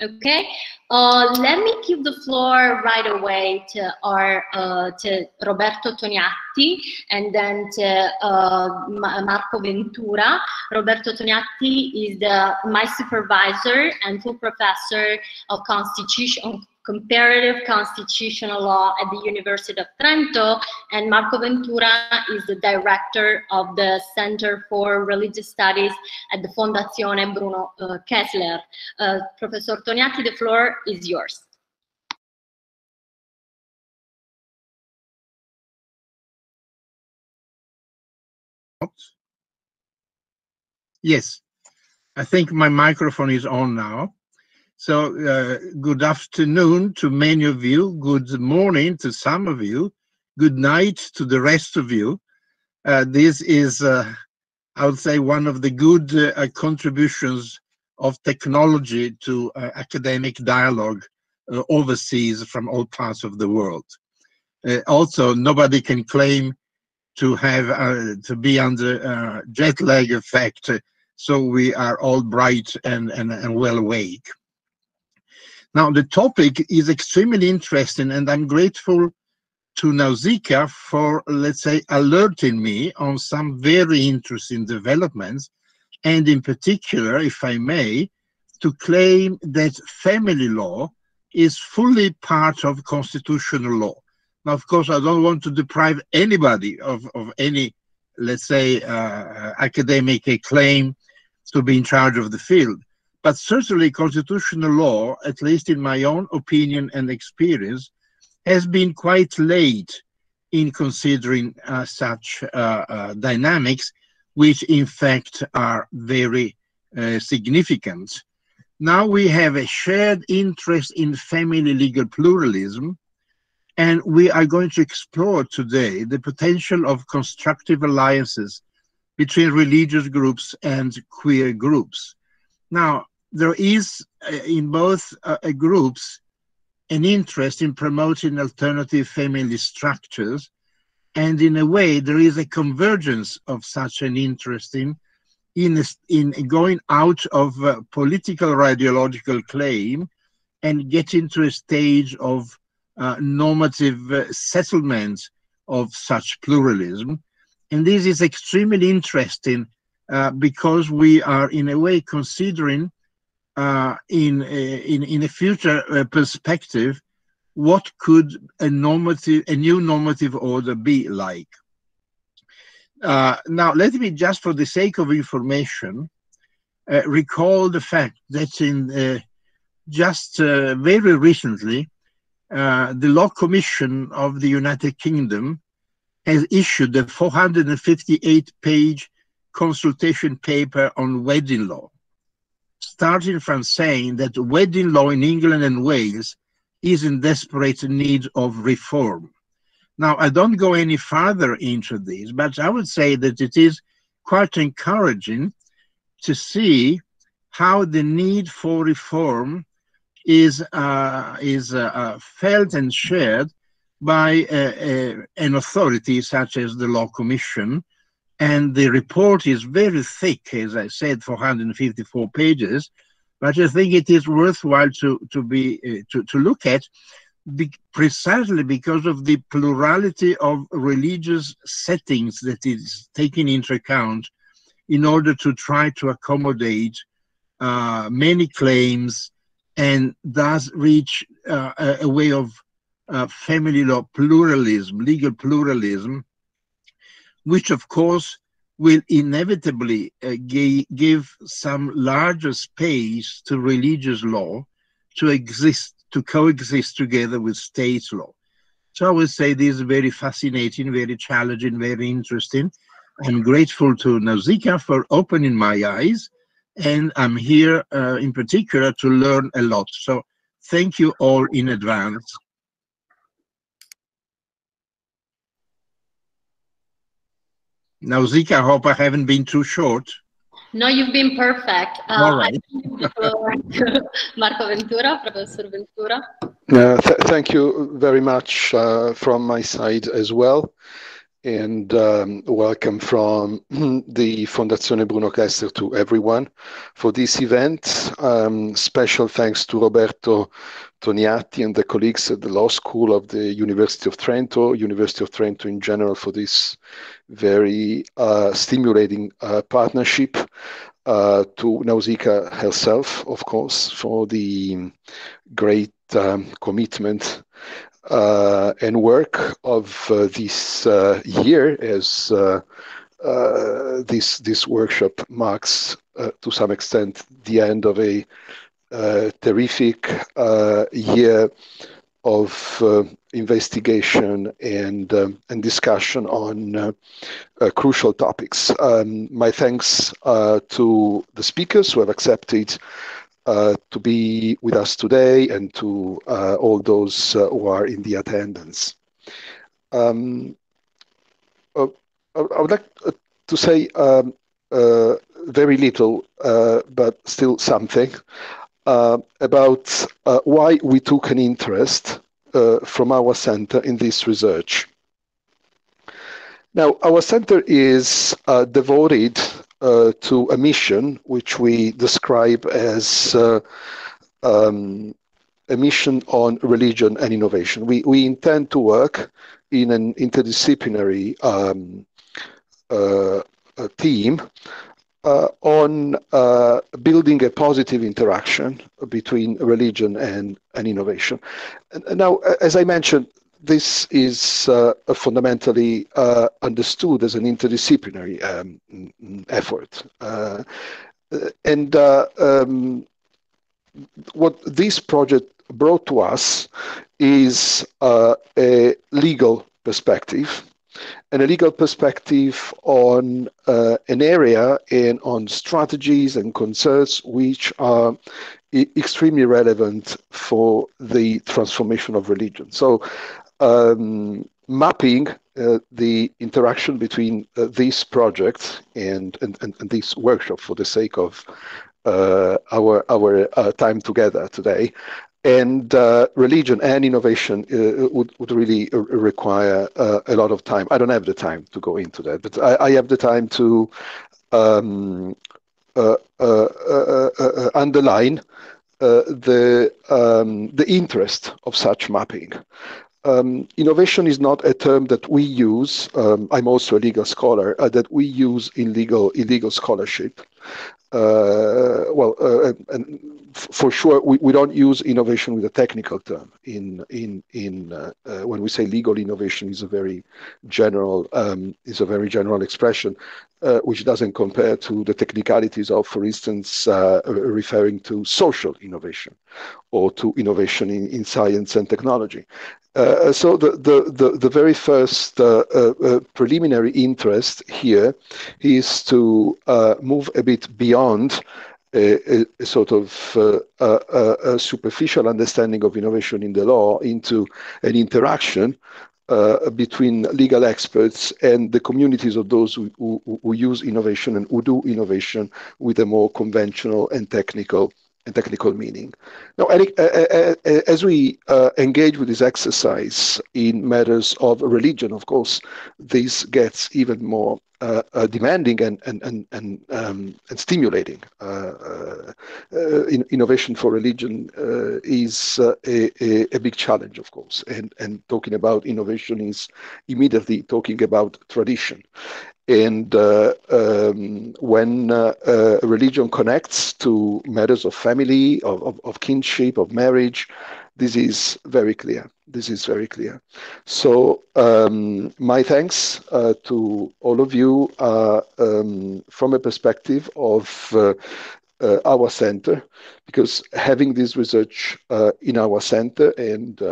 Okay, uh, let me give the floor right away to our uh, to Roberto Toniatti and then to uh, Marco Ventura. Roberto Toniatti is the my supervisor and full professor of constitution comparative constitutional law at the University of Trento, and Marco Ventura is the director of the Center for Religious Studies at the Fondazione Bruno uh, Kessler. Uh, Professor Toniatti, the floor is yours. Yes, I think my microphone is on now. So, uh, good afternoon to many of you. Good morning to some of you. Good night to the rest of you. Uh, this is, uh, I would say, one of the good uh, contributions of technology to uh, academic dialogue uh, overseas from all parts of the world. also, nobody can claim to have to be under jet lag effect, so we are all bright and, and, and well awake. Now, the topic is extremely interesting, and I'm grateful to Nausica for, let's say, alerting me on some very interesting developments, and in particular, if I may, to claim that family law is fully part of constitutional law. Now, of course, I don't want to deprive anybody of, of any, let's say, uh, academic claim to be in charge of the field. But certainly, constitutional law, at least in my own opinion and experience, has been quite late in considering uh, such uh, uh, dynamics, which in fact are very uh, significant. Now we have a shared interest in family legal pluralism, and we are going to explore today the potential of constructive alliances between religious groups and queer groups. Now, there is uh, in both uh, uh, groups an interest in promoting alternative family structures, and in a way, there is a convergence of such an interest in in, in going out of uh, political or ideological claim and getting to a stage of uh, normative uh, settlement of such pluralism. And this is extremely interesting uh, because we are, in a way, considering uh, in, uh, in, in a future uh, perspective what could a normative, a new normative order be like. Now, let me just, for the sake of information, recall the fact that in just very recently, the Law Commission of the United Kingdom has issued a 458 page consultation paper on wedding law, starting from saying that wedding law in England and Wales is in desperate need of reform. Now, I don't go any further into this, but I would say that it is quite encouraging to see how the need for reform is uh, is uh, uh felt and shared by uh, uh, an authority such as the Law Commission, and the report is very thick, as I said, 454 pages. But I think it is worthwhile to to be uh, to to look at, be, precisely because of the plurality of religious settings that is taken into account, in order to try to accommodate uh, many claims, and thus reach uh, a, a, way of uh, family law pluralism, legal pluralism, which of course will inevitably uh, give some larger space to religious law to exist, to coexist together with state law. So I would say this is very fascinating, very challenging, very interesting. I'm grateful to Nausica for opening my eyes, and I'm here uh, in particular to learn a lot. So thank you all in advance. Now, Zika, I hope I haven't been too short. No, you've been perfect. Uh, All right. Marco Ventura, Professor Ventura. Uh, th thank you very much uh, from my side as well. and um, welcome from the Fondazione Bruno Kessler to everyone for this event. Um, special thanks to Roberto Toniatti and the colleagues at the Law School of the University of Trento, University of Trento in general, for this very uh, stimulating uh, partnership. Uh, to Nausica herself, of course, for the great um, commitment uh, and work of uh, this uh, year as this this workshop marks to some extent the end of a terrific year of uh, investigation and um, and discussion on uh, uh, crucial topics. Um, my thanks to the speakers who have accepted uh, to be with us today and to uh, all those uh, who are in the attendance. Um, uh, I would like uh, to say um, very little, but still something about why we took an interest from our center in this research. Now, our center is devoted uh, to a mission which we describe as uh, um, a mission on religion and innovation. We, we intend to work in an interdisciplinary um, uh, team uh, on uh, building a positive interaction between religion and, and innovation. And now, as I mentioned, this is uh, fundamentally uh, understood as an interdisciplinary um, effort. Uh, and uh, um, what this project brought to us is a legal perspective and a legal perspective on uh, an area and on strategies and concerns which are extremely relevant for the transformation of religion. So um, mapping uh, the interaction between uh, this project and, and, and, and, this workshop for the sake of uh, our, our uh, time together today. And uh, religion and innovation uh, would, would really require a lot of time. I don't have the time to go into that, but I, I have the time to um, underline the um, the interest of such mapping um, innovation is not a term that we use. Um, I'm also a legal scholar uh, that we use in legal in legal scholarship. Uh, well, uh, and for sure, we, we don't use innovation with a technical term. In in in uh, uh, when we say legal innovation is a very general um, is a very general expression, uh, which doesn't compare to the technicalities of, for instance, referring to social innovation or to innovation in, in science and technology. Uh, so the, the, the, the, very first uh, uh, uh preliminary interest here is to uh, move a bit beyond a, a sort of a superficial understanding of innovation in the law into an interaction uh, between legal experts and the communities of those who, who, who, use innovation and who do innovation with a more conventional and technical technical meaning. Now, Eric, uh, uh, uh, as we engage with this exercise in matters of religion, of course, this gets even more demanding and and and and, um, and stimulating. In, innovation for religion is a, a, a, big challenge, of course, and and talking about innovation is immediately talking about tradition, and uh, um, when uh, uh, religion connects to matters of family, of, of, of, kinship, of marriage, this is very clear. This is very clear. So, um, my thanks uh, to all of you uh, um, from a perspective of uh, our center, because having this research in our center and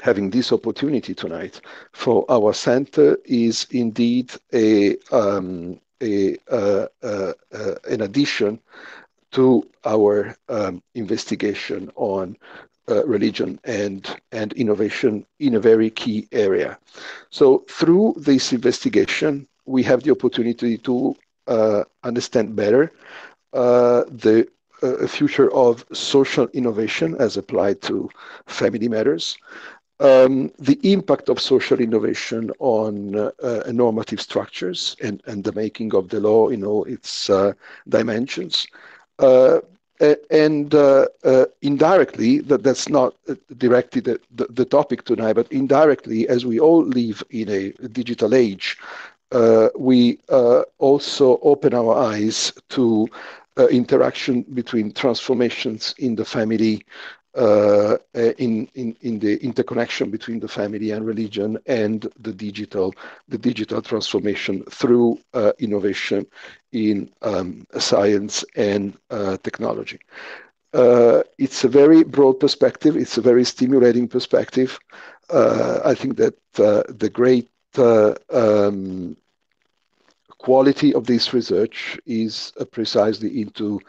having this opportunity tonight for our center is indeed a, um, a uh, uh, uh, an addition to our um, investigation on uh, religion and and innovation in a very key area. So through this investigation, we have the opportunity to uh, understand better uh, the future of social innovation as applied to family matters, um, the impact of social innovation on uh, uh, normative structures and, and the making of the law in all its uh, dimensions. Uh, and uh, uh, indirectly, that, that's not directly the, the, the, topic tonight, but indirectly, as we all live in a digital age, we also open our eyes to interaction between transformations in the family, uh, in, in, in the interconnection between the family and religion and the digital, the digital transformation through uh, innovation in um, science and uh, technology. Uh, it's a very broad perspective. It's a very stimulating perspective. Uh, I think that uh, the great um, quality of this research is precisely into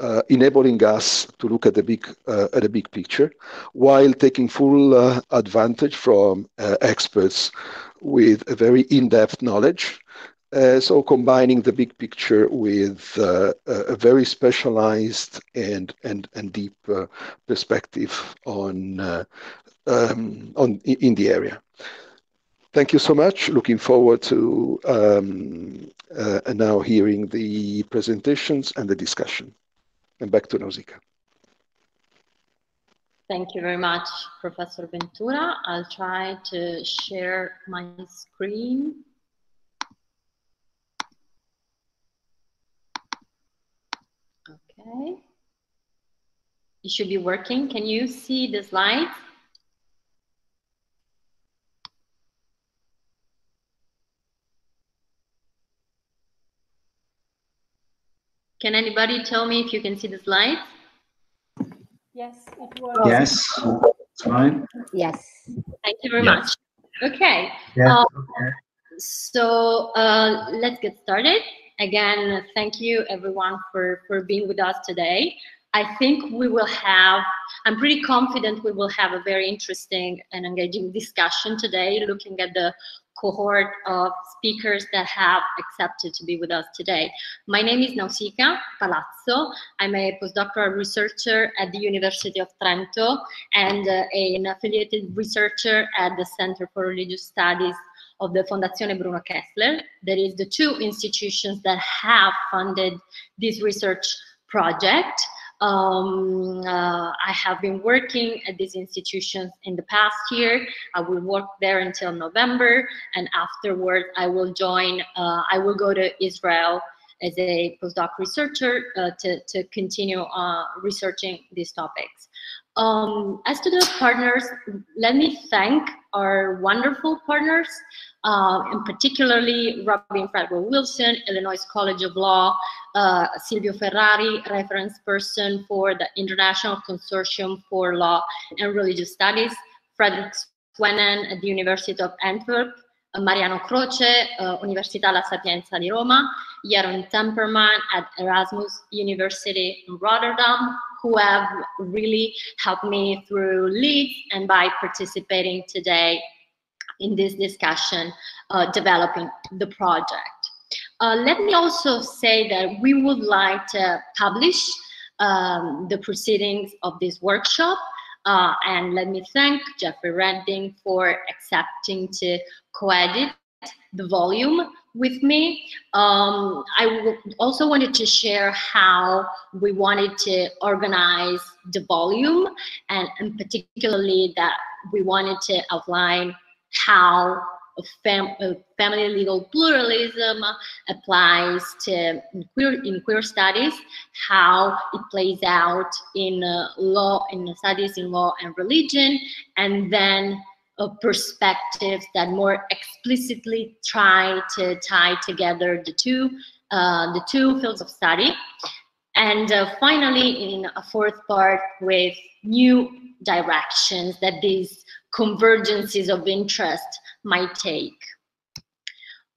uh, enabling us to look at the big uh, at the big picture while taking full uh, advantage from uh, experts with a very in-depth knowledge uh, so combining the big picture with uh, a very specialized and and and deep perspective on um, on in the area Thank you so much. Looking forward to um, now hearing the presentations and the discussion. And back to Nausica. Thank you very much, Professor Ventura. I'll try to share my screen. Okay. It should be working. Can you see the slides? Can anybody tell me if you can see the slides? Yes, it works. Yes, it's fine. Yes. Thank you very Yes. much. Okay. Yeah, Um, okay. So uh, let's get started. Again, thank you everyone for, for being with us today. I think we will have, I'm pretty confident we will have a very interesting and engaging discussion today, looking at the cohort of speakers that have accepted to be with us today. My name is Nausica Palazzo. I'm a postdoctoral researcher at the University of Trento and uh, an affiliated researcher at the Center for Religious Studies of the Fondazione Bruno Kessler. That is the two institutions that have funded this research project. Um, uh, I have been working at these institutions in the past year. I will work there until November, and afterward, I will join. Uh, I will go to Israel as a postdoc researcher uh, to to continue uh, researching these topics. Um, as to the partners, let me thank our wonderful partners, uh, and particularly Robin Fretwell Wilson, Illinois College of Law, uh, Silvio Ferrari, reference person for the International Consortium for Law and Religious Studies, Frederik Swennen at the University of Antwerp, uh, Mariano Croce, uh, Università La Sapienza di Roma, Jeroen Temperman at Erasmus University in Rotterdam, who have really helped me through leads and by participating today in this discussion, uh, developing the project. Uh, let me also say that we would like to publish um, the proceedings of this workshop. Uh, and let me thank Jeffrey Redding for accepting to co-edit the volume with me. Um, I also wanted to share how we wanted to organize the volume and, and particularly that we wanted to outline how fam family legal pluralism applies to in queer, in queer studies, how it plays out in uh, law, in studies in law and religion, and then uh, perspectives that more explicitly try to tie together the two, uh, the two fields of study. And uh, finally, in a fourth part with new directions that these convergences of interest might take.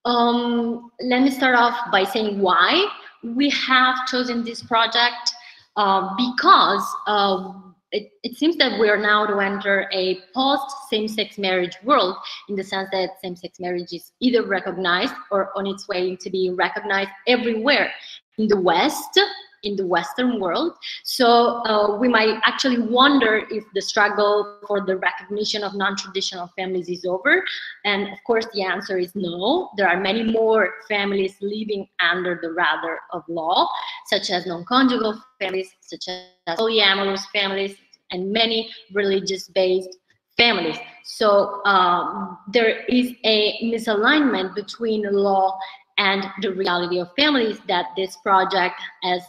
Um, let me start off by saying why we have chosen this project uh, because uh, it, it, seems that we are now to enter a post same-sex marriage world in the sense that same-sex marriage is either recognized or on its way to be recognized everywhere in the West, in the Western world. So uh, we might actually wonder if the struggle for the recognition of non-traditional families is over. And of course, the answer is no. There are many more families living under the radar of law, such as non-conjugal families, such as polyamorous families, and many religious-based families. So um, there is a misalignment between law and the reality of families that this project, as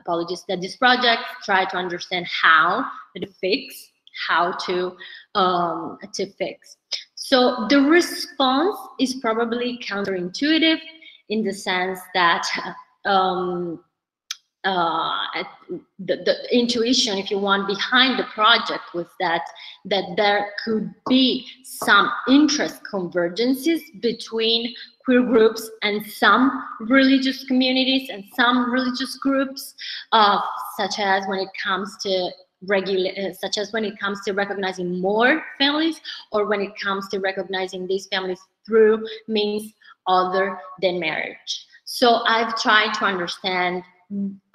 apologies, that this project try to understand how to fix, how to um, to fix. So the response is probably counterintuitive in the sense that um, uh, the, the intuition, if you want, behind the project was that that there could be some interest convergences between queer groups and some religious communities and some religious groups, uh, such as when it comes to regular, uh, such as when it comes to recognizing more families or when it comes to recognizing these families through means other than marriage. So I've tried to understand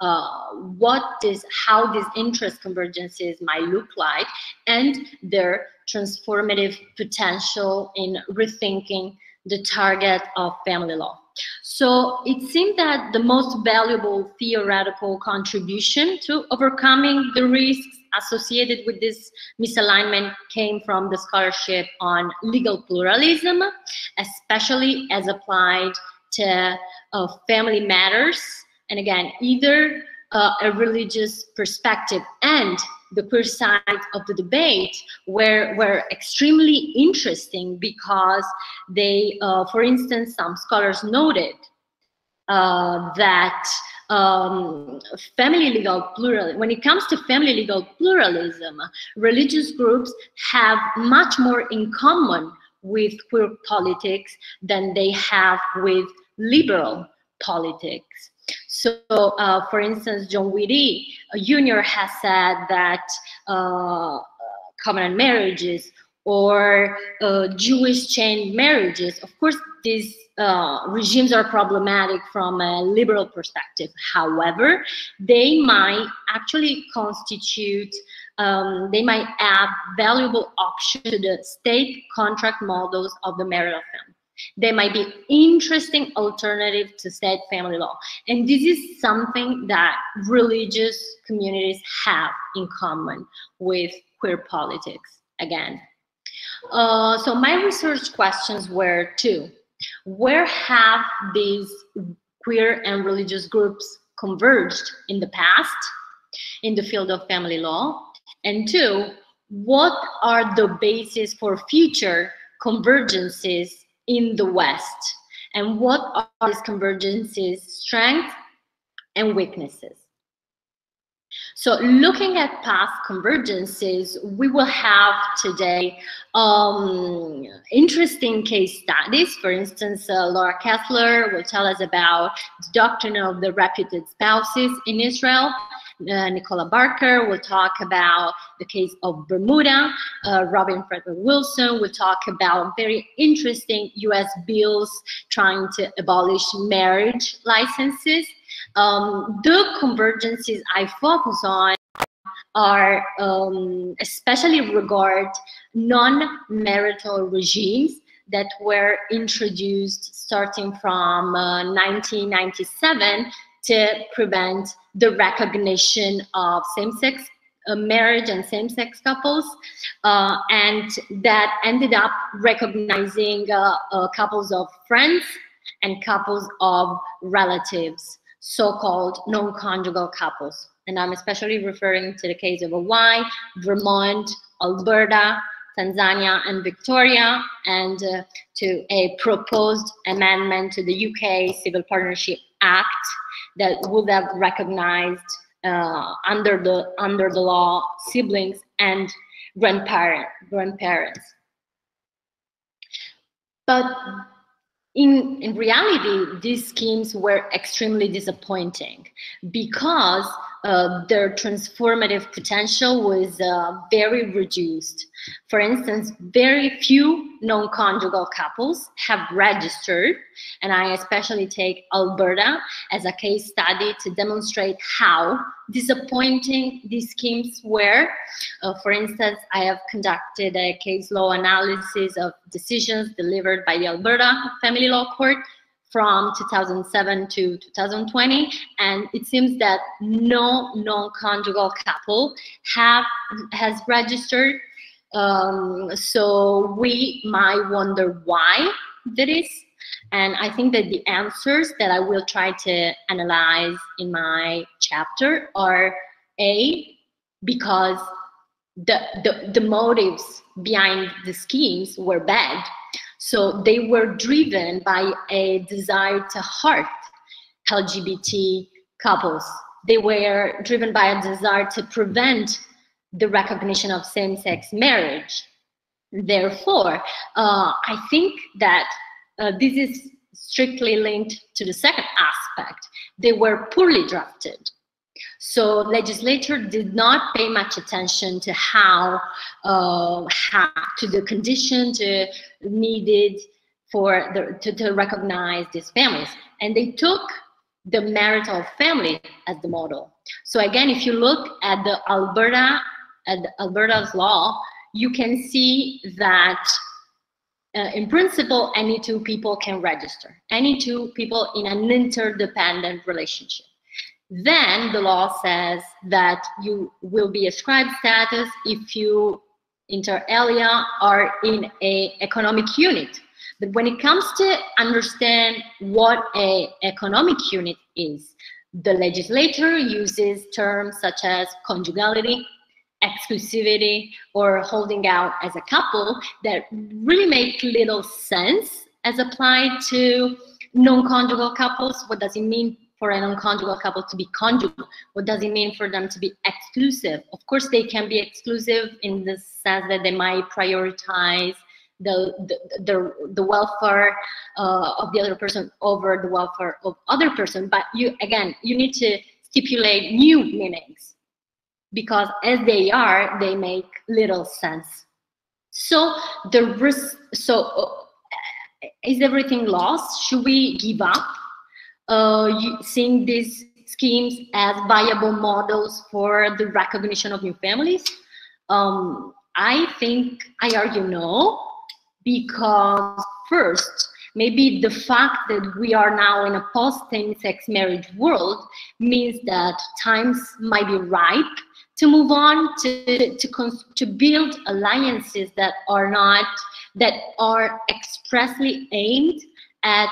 uh, what this, how these interest convergences might look like and their transformative potential in rethinking the target of family law. So it seemed that the most valuable theoretical contribution to overcoming the risks associated with this misalignment came from the scholarship on legal pluralism, especially as applied to uh, family matters and again, either uh, a religious perspective and the queer side of the debate were, were extremely interesting because they, uh, for instance, some scholars noted uh, that um, family legal pluralism, when it comes to family legal pluralism, religious groups have much more in common with queer politics than they have with liberal politics. So, uh, for instance, John Witte uh, Jr. has said that uh, covenant marriages or uh, Jewish chain marriages, of course, these uh, regimes are problematic from a liberal perspective. However, they might actually constitute, um, they might add valuable options to the state contract models of the marital family. They might be interesting alternative to state family law. And this is something that religious communities have in common with queer politics, again. Uh, so my research questions were two. Where have these queer and religious groups converged in the past in the field of family law? And two, what are the basis for future convergences in the West? And what are these convergences' strengths and weaknesses? So looking at past convergences, we will have today um, interesting case studies. For instance, uh, Laura Kessler will tell us about the doctrine of the reputed spouses in Israel uh, Nicola Barker will talk about the case of Bermuda. Uh, Robin Fretwell Wilson will talk about very interesting US bills trying to abolish marriage licenses. Um, the convergences I focus on are um, especially regard non-marital regimes that were introduced starting from uh, 1997 to prevent the recognition of same-sex uh, marriage and same-sex couples, uh, and that ended up recognizing uh, uh couples of friends and couples of relatives, so-called non-conjugal couples. And I'm especially referring to the case of Hawaii, Vermont, Alberta, Tasmania, and Victoria, and uh, to a proposed amendment to the UK Civil Partnership Act that would have recognized uh, under the under the law siblings and grandparent grandparents. But in, in reality, these schemes were extremely disappointing because uh, their transformative potential was uh, very reduced. For instance, very few non-conjugal couples have registered, and I especially take Alberta as a case study to demonstrate how disappointing these schemes were. Uh, for instance, I have conducted a case law analysis of decisions delivered by the Alberta Family Law Court from 2007 to 2020 and it seems that no non-conjugal couple have has registered um, so we might wonder why that is and i think that the answers that i will try to analyze in my chapter are a because the, the, the motives behind the schemes were bad so they were driven by a desire to hurt LGBT couples. They were driven by a desire to prevent the recognition of same-sex marriage. Therefore, uh, I think that uh, this is strictly linked to the second aspect. They were poorly drafted. So legislature did not pay much attention to how, uh, how to the conditions uh, needed for the, to, to recognize these families. And they took the marital family as the model. So again, if you look at the Alberta, Alberta's law, you can see that uh, in principle, any two people can register, any two people in an interdependent relationship. Then the law says that you will be ascribed status if you inter alia are in a economic unit. But when it comes to understand what a economic unit is, the legislator uses terms such as conjugality, exclusivity, or holding out as a couple that really make little sense as applied to non-conjugal couples. What does it mean for a non-conjugal couple to be conjugal? What does it mean for them to be exclusive? Of course, they can be exclusive in the sense that they might prioritize the the, the, the welfare uh, of the other person over the welfare of other person. But you again, you need to stipulate new meanings because as they are, they make little sense. So the risk. So uh, is everything lost? Should we give up? uh, seeing these schemes as viable models for the recognition of new families? Um, I think I argue no, because first, maybe the fact that we are now in a post-same-sex marriage world means that times might be ripe to move on to, to, to build alliances that are not, that are expressly aimed at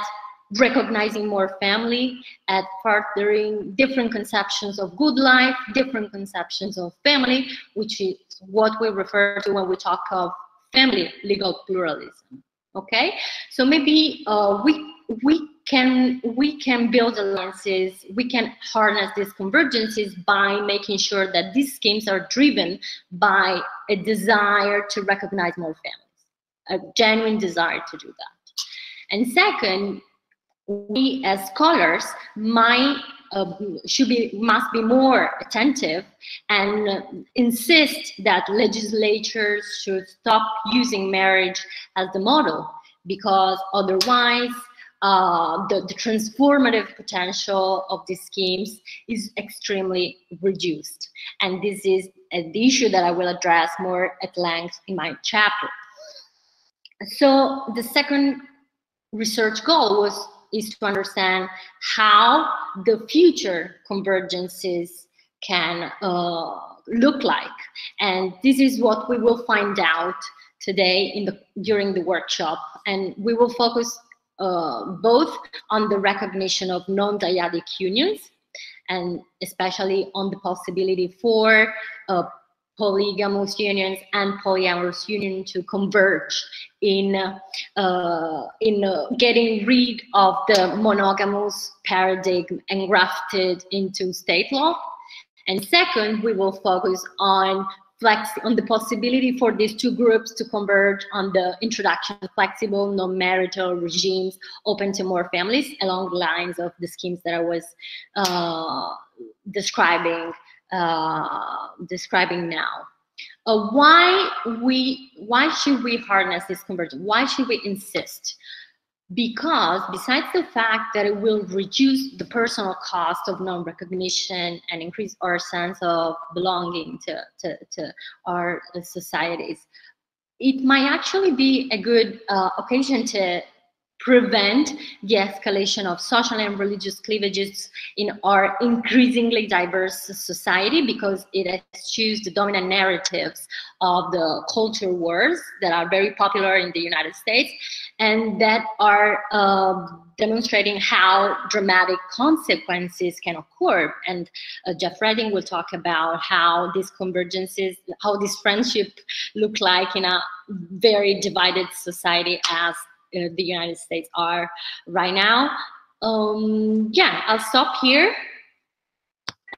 recognizing more family, at furthering different conceptions of good life, different conceptions of family, which is what we refer to when we talk of family legal pluralism. Okay, so maybe uh, we we can we can build alliances, we can harness these convergences by making sure that these schemes are driven by a desire to recognize more families, a genuine desire to do that. And second, we as scholars might uh, should be must be more attentive and uh, insist that legislatures should stop using marriage as the model because otherwise uh, the, the, transformative potential of these schemes is extremely reduced. And this is the issue that I will address more at length in my chapter. So the second research goal was is to understand how the future convergences can uh, look like. And this is what we will find out today in the, during the workshop. And we will focus uh, both on the recognition of non-dyadic unions and especially on the possibility for uh, polygamous unions and polyamorous union to converge in uh, in uh, getting rid of the monogamous paradigm engrafted into state law. And second, we will focus on flex on the possibility for these two groups to converge on the introduction of flexible non-marital regimes open to more families along the lines of the schemes that I was uh, describing uh, describing now. uh, why we why should we harness this convergence? Why should we insist? Because besides the fact that it will reduce the personal cost of non-recognition and increase our sense of belonging to, to, to our societies, it might actually be a good uh, occasion to prevent the escalation of social and religious cleavages in our increasingly diverse society because it eschews the dominant narratives of the culture wars that are very popular in the United States and that are uh, demonstrating how dramatic consequences can occur. And uh, Jeff Redding will talk about how these convergences, how this friendship look like in a very divided society as the United States are right now. Um, yeah, I'll stop here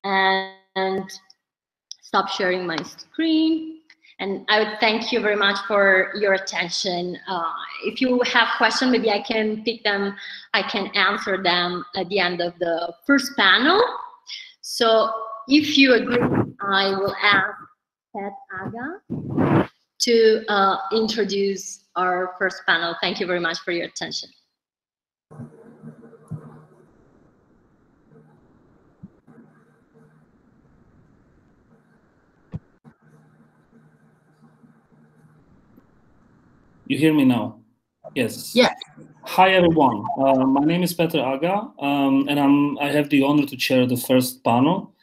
and, stop sharing my screen. And I would thank you very much for your attention. Uh, if you have questions, maybe I can pick them, I can answer them at the end of the first panel. So if you agree, I will ask Pat Agha to uh, introduce our first panel. Thank you very much for your attention. You hear me now? Yes. Yes. Hi everyone. Uh, my name is Peter Agha, um, and I'm I have the honor to chair the first panel.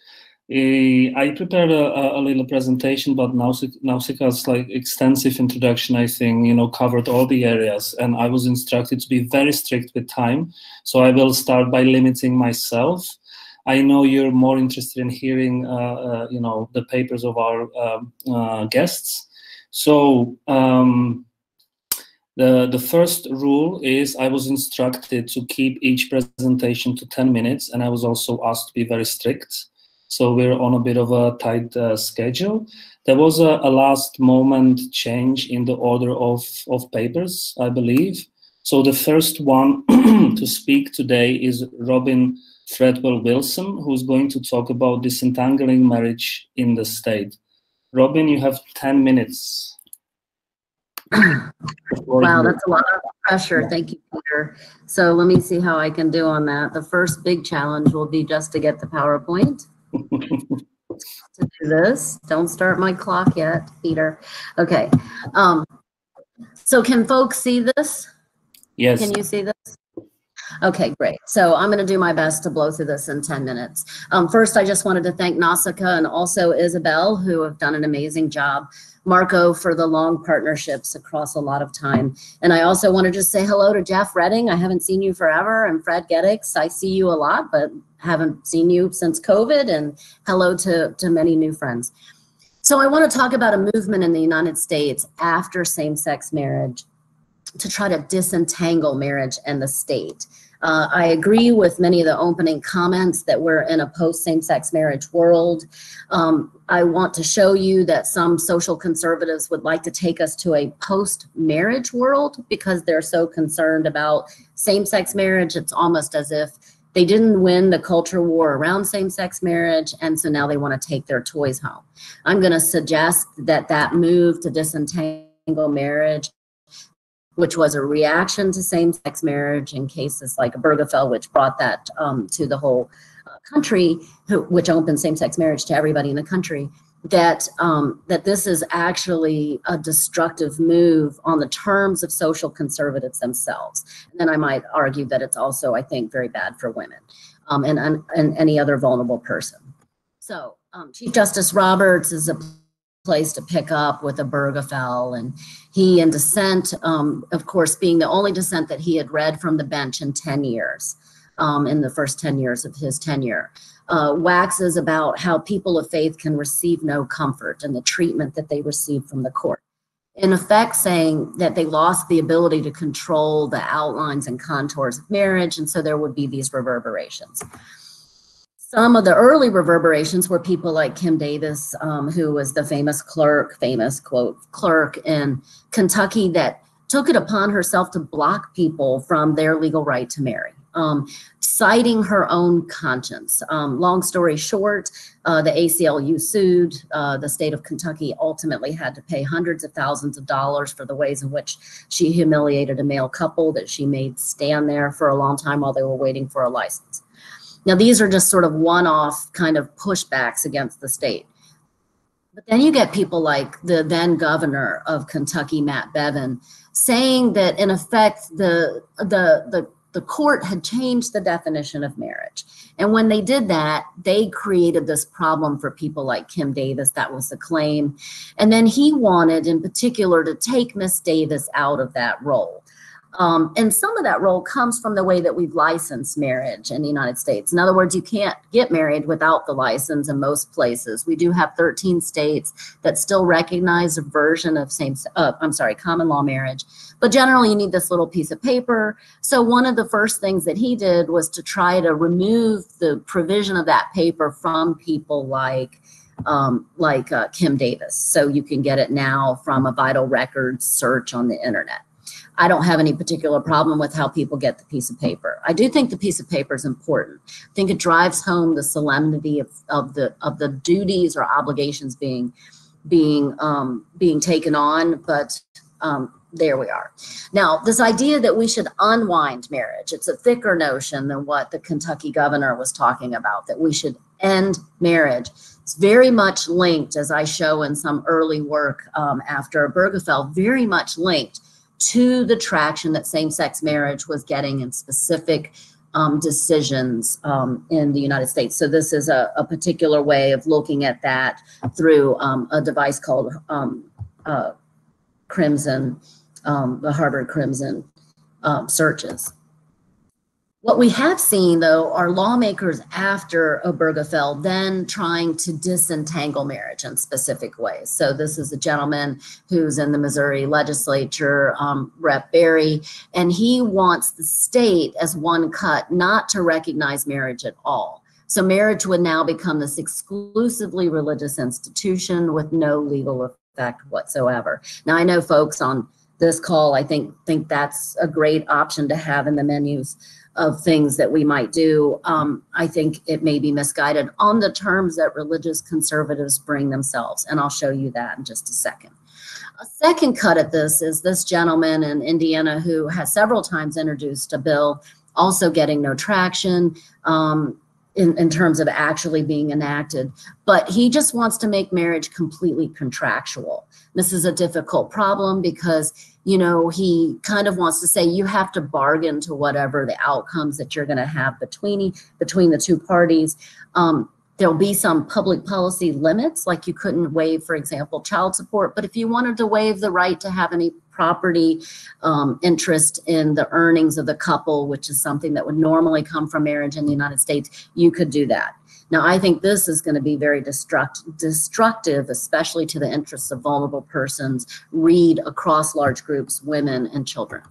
Uh, I prepared a, a, little presentation, but Nausica's like extensive introduction, I think, you know, covered all the areas, and I was instructed to be very strict with time. So I will start by limiting myself. I know you're more interested in hearing, uh, uh, you know, the papers of our um, uh, guests. So um, the, the first rule is I was instructed to keep each presentation to 10 minutes, and I was also asked to be very strict. So we're on a bit of a tight uh, schedule. There was a, a, last moment change in the order of, of papers, I believe. So the first one to speak today is Robin Fretwell Wilson, who's going to talk about disentangling marriage in the state. Robin, you have 10 minutes wow, that's a lot of pressure. Thank you, Peter. So let me see how I can do on that. The first big challenge will be just to get the PowerPoint. to do this. Don't start my clock yet, Peter. Okay. Um, so can folks see this? Yes. Can you see this? Okay, great. So I'm going to do my best to blow through this in 10 minutes. Um, first, I just wanted to thank Nausica and also Isabel, who have done an amazing job Marco for the long partnerships across a lot of time. And I also want to just say hello to Jeff Redding. I haven't seen you forever. And Fred Geddix, I see you a lot, but haven't seen you since COVID. And hello to, to many new friends. So I want to talk about a movement in the United States after same-sex marriage to try to disentangle marriage and the state. Uh, I agree with many of the opening comments that we're in a post same-sex marriage world. Um, I want to show you that some social conservatives would like to take us to a post-marriage world because they're so concerned about same-sex marriage. It's almost as if they didn't win the culture war around same-sex marriage, and so now they want to take their toys home. I'm going to suggest that that move to disentangle marriage which was a reaction to same-sex marriage in cases like Obergefell, which brought that um, to the whole uh, country, which opened same-sex marriage to everybody in the country, that um, that this is actually a destructive move on the terms of social conservatives themselves. And then I might argue that it's also, I think, very bad for women um, and, and, and any other vulnerable person. So um, Chief Justice Roberts is a place to pick up with Obergefell. And he, in dissent, um, of course, being the only dissent that he had read from the bench in 10 years, um, in the first 10 years of his tenure, uh, waxes about how people of faith can receive no comfort in the treatment that they receive from the court. In effect, saying that they lost the ability to control the outlines and contours of marriage, and so there would be these reverberations. Some of the early reverberations were people like Kim Davis, um, who was the famous clerk, famous quote, clerk in Kentucky that took it upon herself to block people from their legal right to marry. Um, citing her own conscience. Um, long story short, uh, the ACLU sued. Uh, the state of Kentucky ultimately had to pay hundreds of thousands of dollars for the ways in which she humiliated a male couple that she made stand there for a long time while they were waiting for a license. Now, these are just sort of one off kind of pushbacks against the state. But then you get people like the then governor of Kentucky, Matt Bevin, saying that in effect the the the the court had changed the definition of marriage. And when they did that, they created this problem for people like Kim Davis. That was the claim. And then he wanted, in particular, to take Miss Davis out of that role. Um, and some of that role comes from the way that we've licensed marriage in the United States. In other words, you can't get married without the license in most places. We do have 13 states that still recognize a version of same, uh, I'm sorry, common law marriage. But generally, you need this little piece of paper. So one of the first things that he did was to try to remove the provision of that paper from people like um, like uh, Kim Davis. So you can get it now from a vital records search on the internet. I don't have any particular problem with how people get the piece of paper. I do think the piece of paper is important. I think it drives home the solemnity of, of the of the duties or obligations being being um, being taken on. But um, there we are. Now, this idea that we should unwind marriage, it's a thicker notion than what the Kentucky governor was talking about, that we should end marriage. It's very much linked, as I show in some early work um, after Obergefell, very much linked to the traction that same-sex marriage was getting in specific um, decisions um, in the United States. So this is a, a, particular way of looking at that through um, a device called um, uh, Crimson, um, the Harvard Crimson um, searches. What we have seen, though, are lawmakers after Obergefell then trying to disentangle marriage in specific ways. So this is a gentleman who's in the Missouri legislature, um, Rep. Berry, and he wants the state as one cut not to recognize marriage at all. So marriage would now become this exclusively religious institution with no legal effect whatsoever. Now I know folks on this call, I think think that's a great option to have in the menus of things that we might do, um, I think it may be misguided on the terms that religious conservatives bring themselves. And I'll show you that in just a second. A second cut at this is this gentleman in Indiana who has several times introduced a bill, also getting no traction. Um, in, in terms of actually being enacted, but he just wants to make marriage completely contractual. This is a difficult problem because you know, he kind of wants to say you have to bargain to whatever the outcomes that you're going to have between between the two parties. Um, there'll be some public policy limits, like you couldn't waive, for example, child support. But if you wanted to waive the right to have any property um, interest in the earnings of the couple, which is something that would normally come from marriage in the United States, you could do that. Now, I think this is going to be very destruct, destructive, especially to the interests of vulnerable persons, read across large groups, women and children.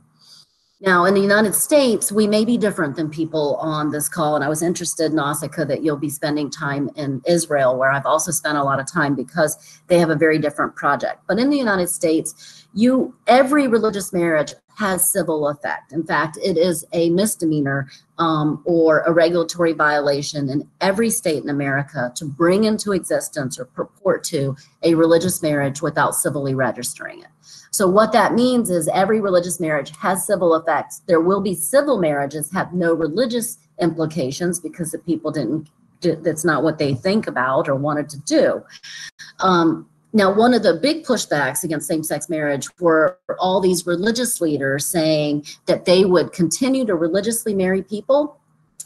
Now, in the United States, we may be different than people on this call, and I was interested, Nausica, that you'll be spending time in Israel, where I've also spent a lot of time because they have a very different project. But in the United States, you every religious marriage has civil effect. In fact, it is a misdemeanor um, or a regulatory violation in every state in America to bring into existence or purport to a religious marriage without civilly registering it. So what that means is every religious marriage has civil effects. There will be civil marriages have no religious implications because the people didn't that's not what they think about or wanted to do. Um, now, one of the big pushbacks against same sex marriage were all these religious leaders saying that they would continue to religiously marry people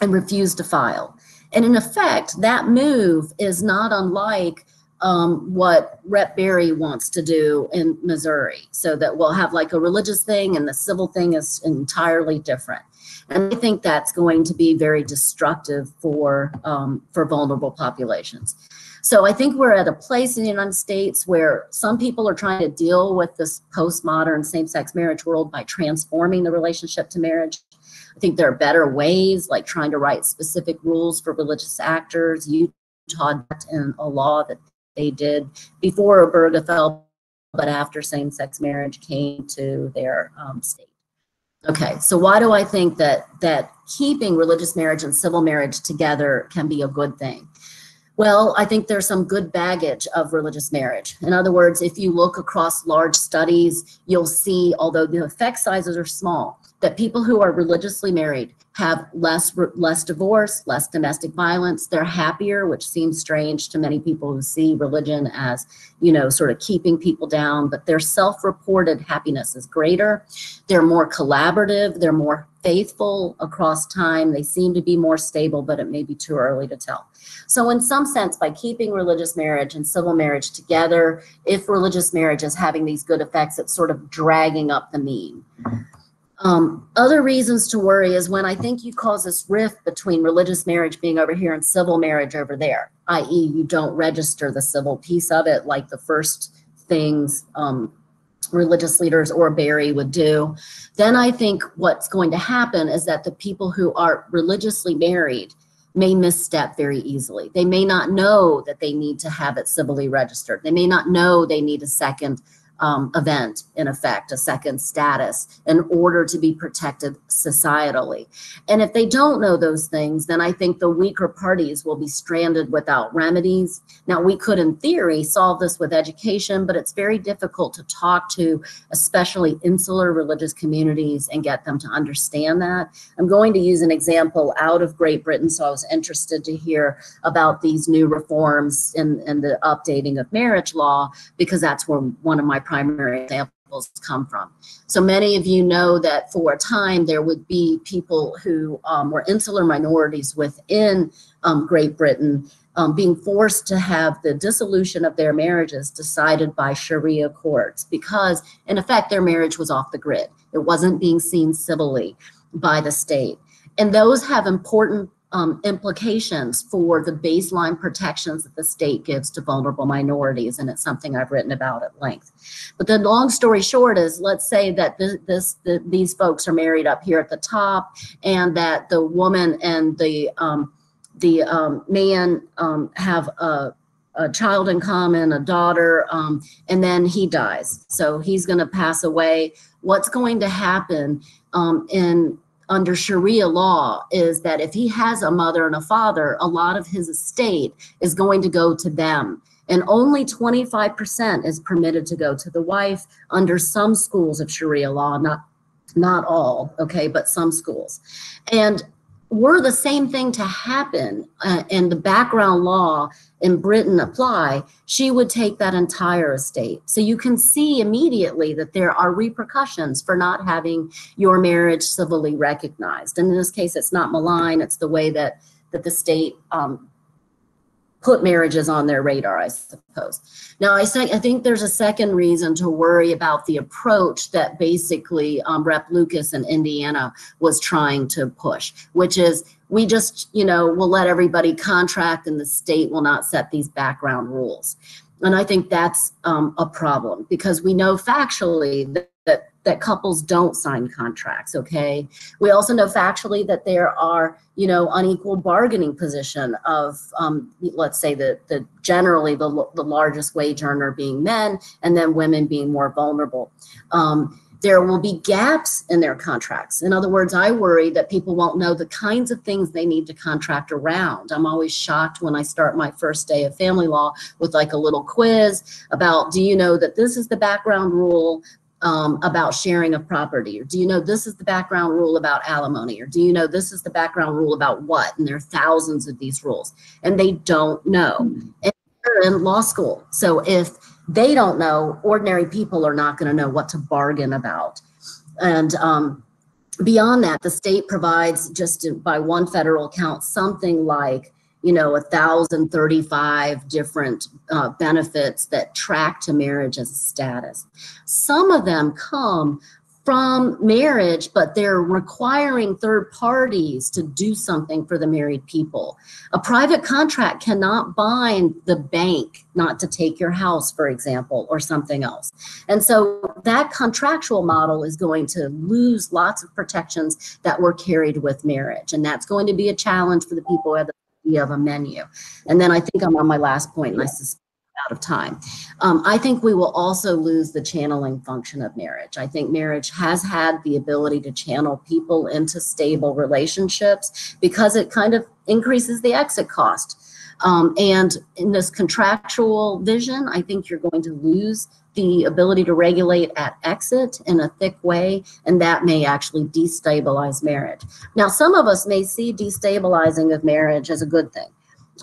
and refuse to file. And in effect, that move is not unlike um, what Rep Berry wants to do in Missouri, so that we'll have like a religious thing and the civil thing is entirely different. And I think that's going to be very destructive for um, for vulnerable populations. So I think we're at a place in the United States where some people are trying to deal with this postmodern same-sex marriage world by transforming the relationship to marriage. I think there are better ways, like trying to write specific rules for religious actors. Utah in a law that they did before Obergefell, but after same-sex marriage came to their um, state. Okay, so why do I think that that keeping religious marriage and civil marriage together can be a good thing? Well, I think there's some good baggage of religious marriage. In other words, if you look across large studies, you'll see, although the effect sizes are small, that people who are religiously married have less less divorce, less domestic violence. They're happier, which seems strange to many people who see religion as, you know, sort of keeping people down, but their self-reported happiness is greater. They're more collaborative, they're more faithful across time. They seem to be more stable, but it may be too early to tell. So in some sense, by keeping religious marriage and civil marriage together, if religious marriage is having these good effects, it's sort of dragging up the mean. Um, other reasons to worry is when I think you cause this rift between religious marriage being over here and civil marriage over there, i.e., you don't register the civil piece of it like the first things um, religious leaders or Berry would do. Then I think what's going to happen is that the people who are religiously married may misstep very easily. They may not know that they need to have it civilly registered. They may not know they need a second um, event, in effect, a second status, in order to be protected societally. And if they don't know those things, then I think the weaker parties will be stranded without remedies. Now, we could, in theory, solve this with education, but it's very difficult to talk to, especially insular religious communities, and get them to understand that. I'm going to use an example out of Great Britain, so I was interested to hear about these new reforms and, in the updating of marriage law, because that's where one of my primary examples come from. So many of you know that for a time there would be people who um, were insular minorities within um, Great Britain um, being forced to have the dissolution of their marriages decided by Sharia courts because, in effect, their marriage was off the grid. It wasn't being seen civilly by the state. And those have important um, implications for the baseline protections that the state gives to vulnerable minorities, and it's something I've written about at length. But the long story short is, let's say that this, this the, these folks are married up here at the top, and that the woman and the um, the um, man um, have a, a, child in common, a daughter, um, and then he dies. So he's going to pass away. What's going to happen um, in under Sharia law is that if he has a mother and a father, a lot of his estate is going to go to them. And only 25% is permitted to go to the wife under some schools of Sharia law, not not all, okay, but some schools. And were the same thing to happen uh, and the background law in Britain apply, she would take that entire estate. So you can see immediately that there are repercussions for not having your marriage civilly recognized. And in this case, it's not malign, it's the way that, that the state um, put marriages on their radar, I suppose. Now, I, say, I think there's a second reason to worry about the approach that basically um, Rep. Lucas in Indiana was trying to push, which is we just, you know, we'll let everybody contract and the state will not set these background rules. And I think that's um, a problem because we know factually that, couples don't sign contracts, okay? We also know factually that there are, you know, unequal bargaining position of, um, let's say, the, the generally the, the largest wage earner being men and then women being more vulnerable. Um, there will be gaps in their contracts. In other words, I worry that people won't know the kinds of things they need to contract around. I'm always shocked when I start my first day of family law with like a little quiz about do you know that this is the background rule um, about sharing of property? Or do you know this is the background rule about alimony? Or do you know this is the background rule about what? And there are thousands of these rules, and they don't know. And they're in law school. So if they don't know, ordinary people are not going to know what to bargain about. And um, beyond that, the state provides just by one federal count something like you know, 1,035 different uh, benefits that track to marriage as a status. Some of them come from marriage, but they're requiring third parties to do something for the married people. A private contract cannot bind the bank not to take your house, for example, or something else. And so that contractual model is going to lose lots of protections that were carried with marriage. And that's going to be a challenge for the people who have the of a menu. And then I think I'm on my last point, and I suspect out of time. Um, I think we will also lose the channeling function of marriage. I think marriage has had the ability to channel people into stable relationships because it kind of increases the exit cost. Um, and in this contractual vision, I think you're going to lose the ability to regulate at exit in a thick way, and that may actually destabilize marriage. Now, some of us may see destabilizing of marriage as a good thing.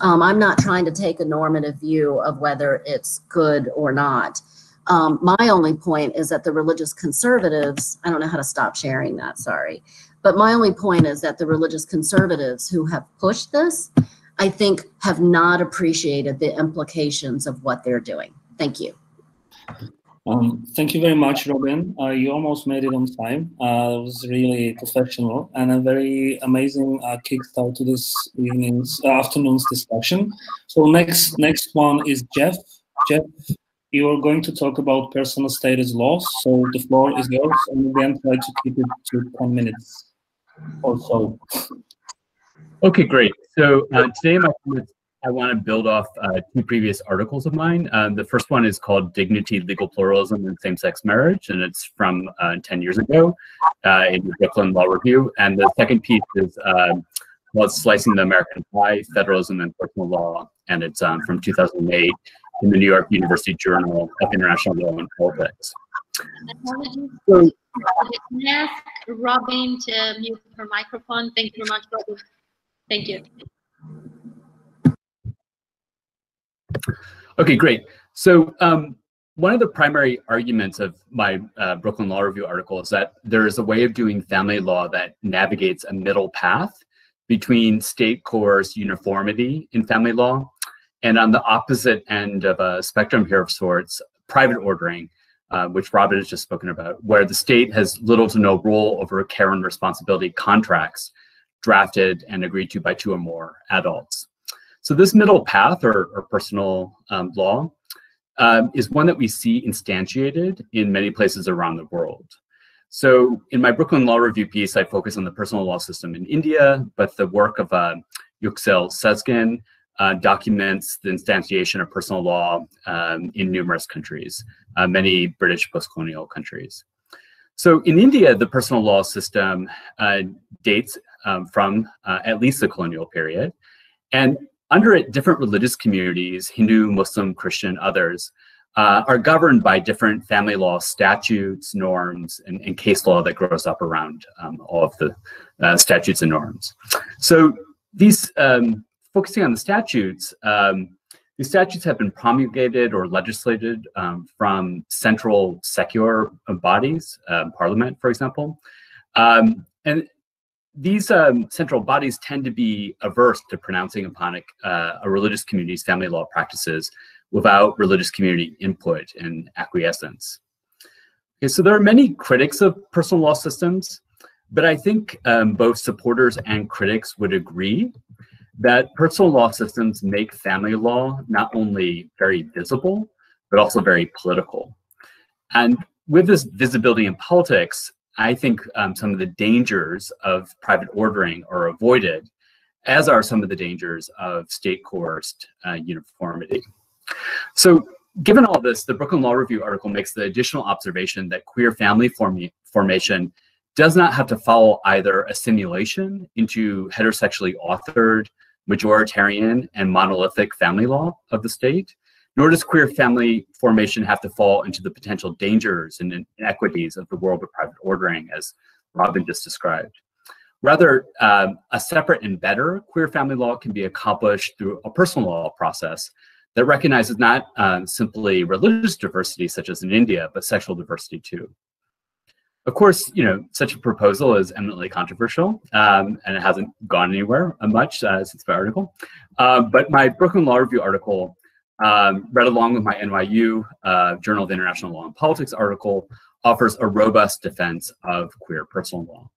Um, I'm not trying to take a normative view of whether it's good or not. Um, my only point is that the religious conservatives, I don't know how to stop sharing that, sorry. But my only point is that the religious conservatives who have pushed this, I think have not appreciated the implications of what they're doing. Thank you. Um, thank you very much, Robin. Uh, you almost made it on time. Uh, it was really professional and a very amazing uh, kickstart to this evening's uh, afternoon's discussion. So next, next one is Jeff. Jeff, you are going to talk about personal status laws. So the floor is yours, and again, try to keep it to 10 minutes or so. Okay, great. So uh, today my I want to build off uh, two previous articles of mine. Um, the first one is called Dignity, Legal Pluralism, and Same-Sex Marriage, and it's from uh, 10 years ago uh, in the Brooklyn Law Review. And the second piece is um, called Slicing the American Pie, Federalism and Personal Law, and it's um, from 2008 in the New York University Journal of International Law and Politics. So, ask Robin to mute her microphone. Thank you very much, Robin. Thank you. Okay, great. So um, one of the primary arguments of my uh, Brooklyn Law Review article is that there is a way of doing family law that navigates a middle path between state coerced uniformity in family law and on the opposite end of a spectrum here of sorts, private ordering, uh, which Robin has just spoken about, where the state has little to no role over care and responsibility contracts drafted and agreed to by two or more adults. So this middle path or, or personal um, law um, is one that we see instantiated in many places around the world. So in my Brooklyn Law Review piece, I focus on the personal law system in India, but the work of uh, Yüksel Sezgin uh, documents the instantiation of personal law um, in numerous countries, uh, many British post-colonial countries. So in India, the personal law system uh, dates um, from uh, at least the colonial period. And under it, different religious communities, Hindu, Muslim, Christian, others, uh, are governed by different family law statutes, norms, and, and case law that grows up around um, all of the uh, statutes and norms. So these, um, focusing on the statutes, um, these statutes have been promulgated or legislated um, from central secular bodies, um, parliament, for example. Um, and these um, central bodies tend to be averse to pronouncing upon a, uh, a, religious community's family law practices without religious community input and acquiescence. Okay, so there are many critics of personal law systems, but I think um, both supporters and critics would agree that personal law systems make family law not only very visible, but also very political. And with this visibility in politics, I think um, some of the dangers of private ordering are avoided, as are some of the dangers of state coerced uh, uniformity. So given all this, the Brooklyn Law Review article makes the additional observation that queer family form formation does not have to follow either assimilation into heterosexually authored, majoritarian, and monolithic family law of the state, nor does queer family formation have to fall into the potential dangers and inequities of the world of private ordering, as Robin just described. Rather, um, a separate and better queer family law can be accomplished through a personal law process that recognizes not um, simply religious diversity, such as in India, but sexual diversity too. Of course, you know, such a proposal is eminently controversial, um, and it hasn't gone anywhere much uh, since my article. Uh, but my Brooklyn Law Review article um, read along with my NYU uh, Journal of International Law and Politics article, offers a robust defense of queer personal law.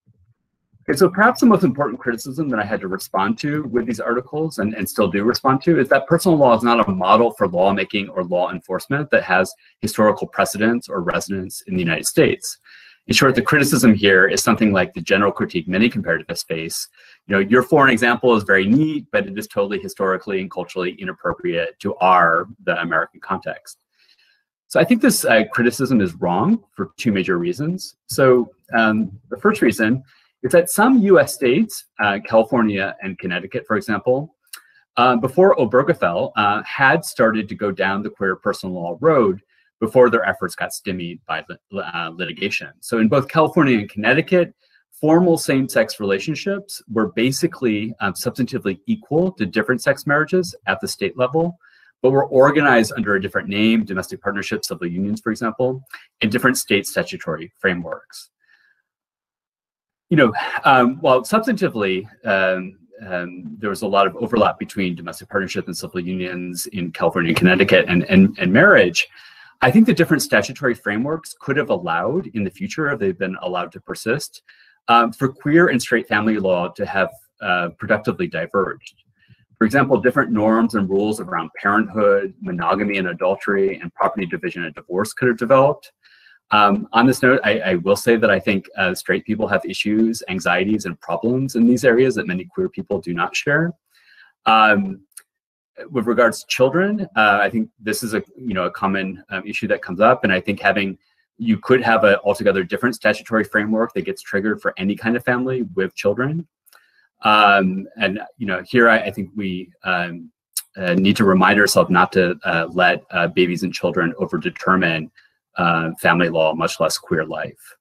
Okay, so perhaps the most important criticism that I had to respond to with these articles and, and still do respond to is that personal law is not a model for lawmaking or law enforcement that has historical precedence or resonance in the United States. In short, the criticism here is something like the general critique many comparativists face. You know, your foreign example is very neat, but it is totally historically and culturally inappropriate to our, the American context. So I think this uh, criticism is wrong for two major reasons. So um, the first reason is that some US states, uh, California and Connecticut, for example, uh, before Obergefell, uh, had started to go down the queer personal law road before their efforts got stymied by uh, litigation. So in both California and Connecticut, formal same-sex relationships were basically um, substantively equal to different sex marriages at the state level, but were organized under a different name, domestic partnerships, civil unions, for example, in different state statutory frameworks. You know, um, while substantively, um, um, there was a lot of overlap between domestic partnership and civil unions in California and Connecticut and, and, and marriage, I think the different statutory frameworks could have allowed in the future, if they've been allowed to persist, um, for queer and straight family law to have uh, productively diverged. For example, different norms and rules around parenthood, monogamy and adultery, and property division and divorce could have developed. Um, on this note, I, I, will say that I think uh, straight people have issues, anxieties, and problems in these areas that many queer people do not share. Um, with regards to children, uh, I think this is a you know a common um, issue that comes up, and I think having you could have an altogether different statutory framework that gets triggered for any kind of family with children. Um, and you know, here I, I think we um, uh, need to remind ourselves not to uh, let uh, babies and children overdetermine uh, family law, much less queer life.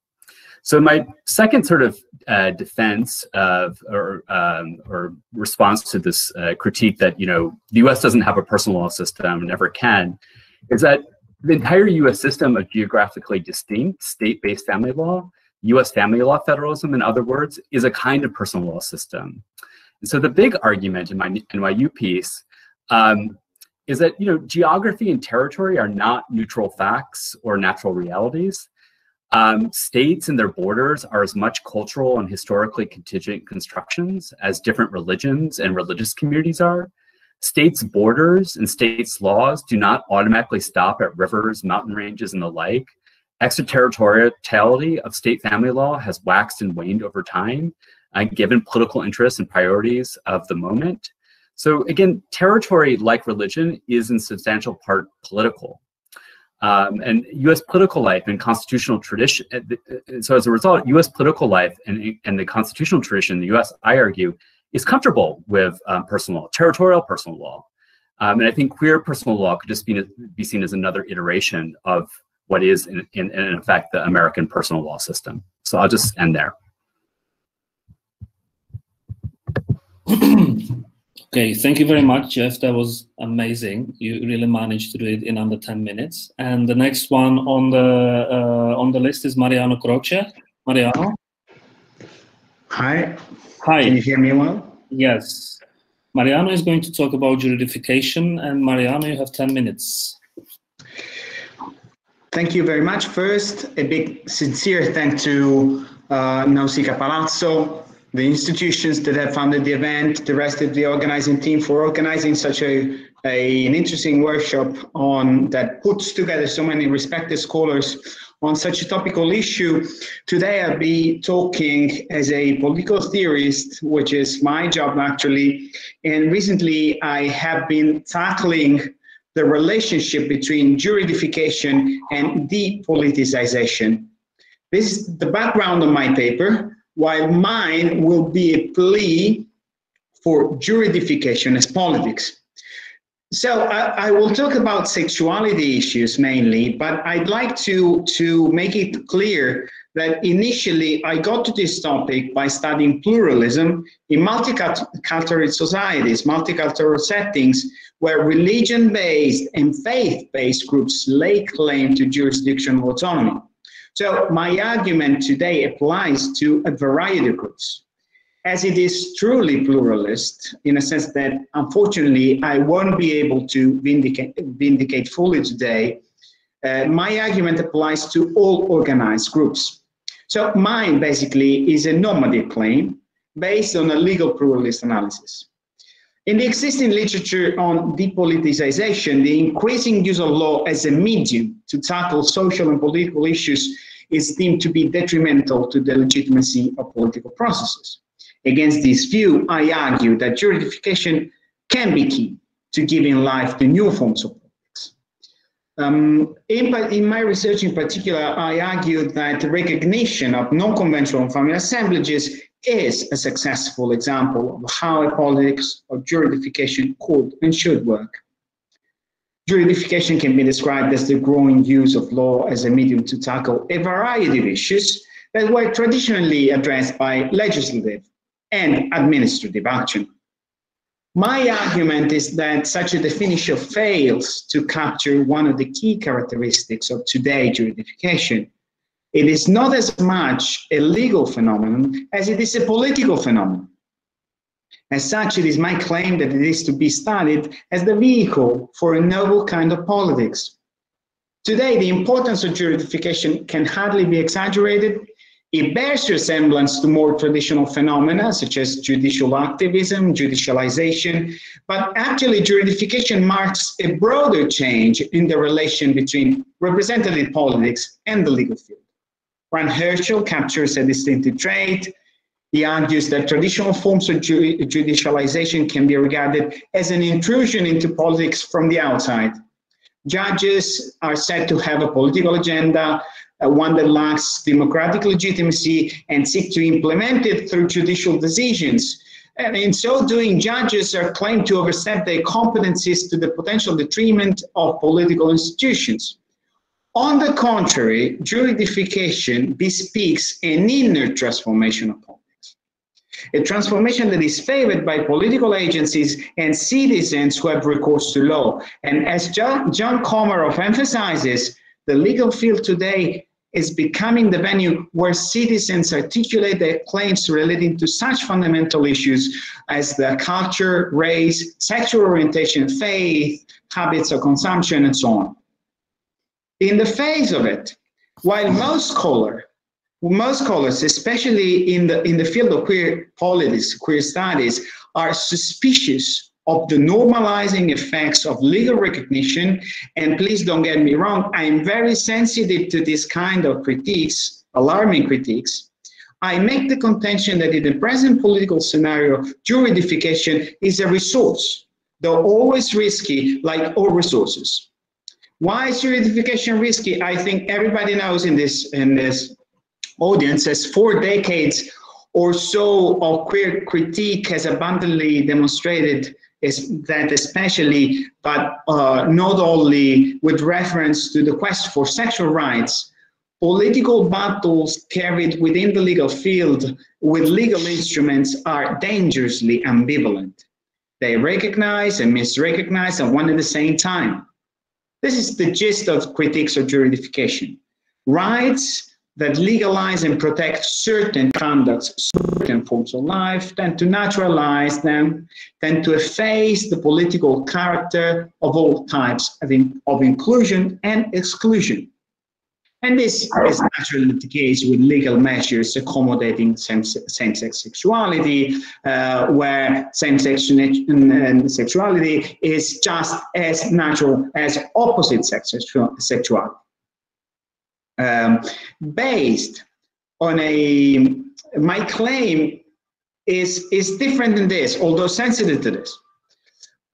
So my second sort of uh, defense of or um, or response to this uh, critique that you know the U.S. doesn't have a personal law system, never can, is that the entire U.S. system of geographically distinct state-based family law, U.S. family law federalism, in other words, is a kind of personal law system. And so the big argument in my NYU piece um, is that you know geography and territory are not neutral facts or natural realities. Um, states and their borders are as much cultural and historically contingent constructions as different religions and religious communities are. States' borders and states' laws do not automatically stop at rivers, mountain ranges, and the like. Extraterritoriality of state family law has waxed and waned over time, uh, given political interests and priorities of the moment. So again, territory, like religion, is in substantial part political. Um, and U.S. political life and constitutional tradition. Uh, uh, so as a result, U.S. political life and, and the constitutional tradition the U.S., I argue, is comfortable with um, personal law, territorial personal law. Um, and I think queer personal law could just be, be seen as another iteration of what is, in, in, in effect, the American personal law system. So I'll just end there. Okay, thank you very much, Jeff. That was amazing. You really managed to do it in under 10 minutes. And the next one on the uh, on the list is Mariano Croce. Mariano? Hi. Hi. Can you hear me well? Yes. Mariano is going to talk about juridification, and Mariano, you have 10 minutes. Thank you very much. First, a big sincere thank to uh, Nausica Palazzo the institutions that have funded the event, the rest of the organizing team for organizing such a, a, an interesting workshop on that puts together so many respected scholars on such a topical issue. Today I'll be talking as a political theorist, which is my job actually. And recently I have been tackling the relationship between juridification and depoliticization. This is the background of my paper while mine will be a plea for juridification as politics. So I, I, will talk about sexuality issues mainly, but I'd like to, to make it clear that initially I got to this topic by studying pluralism in multicultural societies, multicultural settings, where religion-based and faith-based groups lay claim to jurisdictional autonomy. So my argument today applies to a variety of groups. As it is truly pluralist, in a sense that unfortunately I won't be able to vindicate, vindicate fully today, uh, my argument applies to all organized groups. So mine basically is a normative claim based on a legal pluralist analysis. In the existing literature on depoliticization, the increasing use of law as a medium to tackle social and political issues is deemed to be detrimental to the legitimacy of political processes. Against this view, I argue that juridification can be key to giving life to new forms of politics. Um, in, in, my research in particular, I argue that recognition of non-conventional family assemblages is a successful example of how a politics of juridification could and should work. Juridification can be described as the growing use of law as a medium to tackle a variety of issues that were traditionally addressed by legislative and administrative action. My argument is that such a definition fails to capture one of the key characteristics of today's juridification. It is not as much a legal phenomenon as it is a political phenomenon. As such, it is my claim that it is to be studied as the vehicle for a novel kind of politics. Today, the importance of juridification can hardly be exaggerated. It bears resemblance to more traditional phenomena such as judicial activism, judicialization, but actually juridification marks a broader change in the relation between representative politics and the legal field. Ran Hirschl captures a distinctive trait, he argues that traditional forms of ju judicialization can be regarded as an intrusion into politics from the outside. Judges are said to have a political agenda, uh, one that lacks democratic legitimacy, and seek to implement it through judicial decisions. And in so doing, judges are claimed to overstep their competencies to the potential detriment of political institutions. On the contrary, juridification bespeaks an inner transformation of politics a transformation that is favored by political agencies and citizens who have recourse to law. And as John, John Comaroff emphasizes, the legal field today is becoming the venue where citizens articulate their claims relating to such fundamental issues as the culture, race, sexual orientation, faith, habits of consumption, and so on. In the face of it, while most scholars most scholars, especially in the in the field of queer politics, queer studies, are suspicious of the normalizing effects of legal recognition. And please don't get me wrong, I'm very sensitive to this kind of critiques, alarming critiques. I make the contention that in the present political scenario, juridification is a resource, though always risky, like all resources. Why is juridification risky? I think everybody knows in this in this audiences for decades or so of queer critique has abundantly demonstrated is that especially, but uh, not only with reference to the quest for sexual rights, political battles carried within the legal field with legal instruments are dangerously ambivalent. They recognize and misrecognize at one and the same time. This is the gist of critiques of juridification. Rights that legalize and protect certain conducts, certain forms of life, tend to naturalize them, tend to efface the political character of all types of, in, of inclusion and exclusion. And this is naturally the case with legal measures accommodating same-sex sexuality, uh, where same-sex sexuality is just as natural as opposite sex sexuality. Um, based on a my claim is is different than this, although sensitive to this,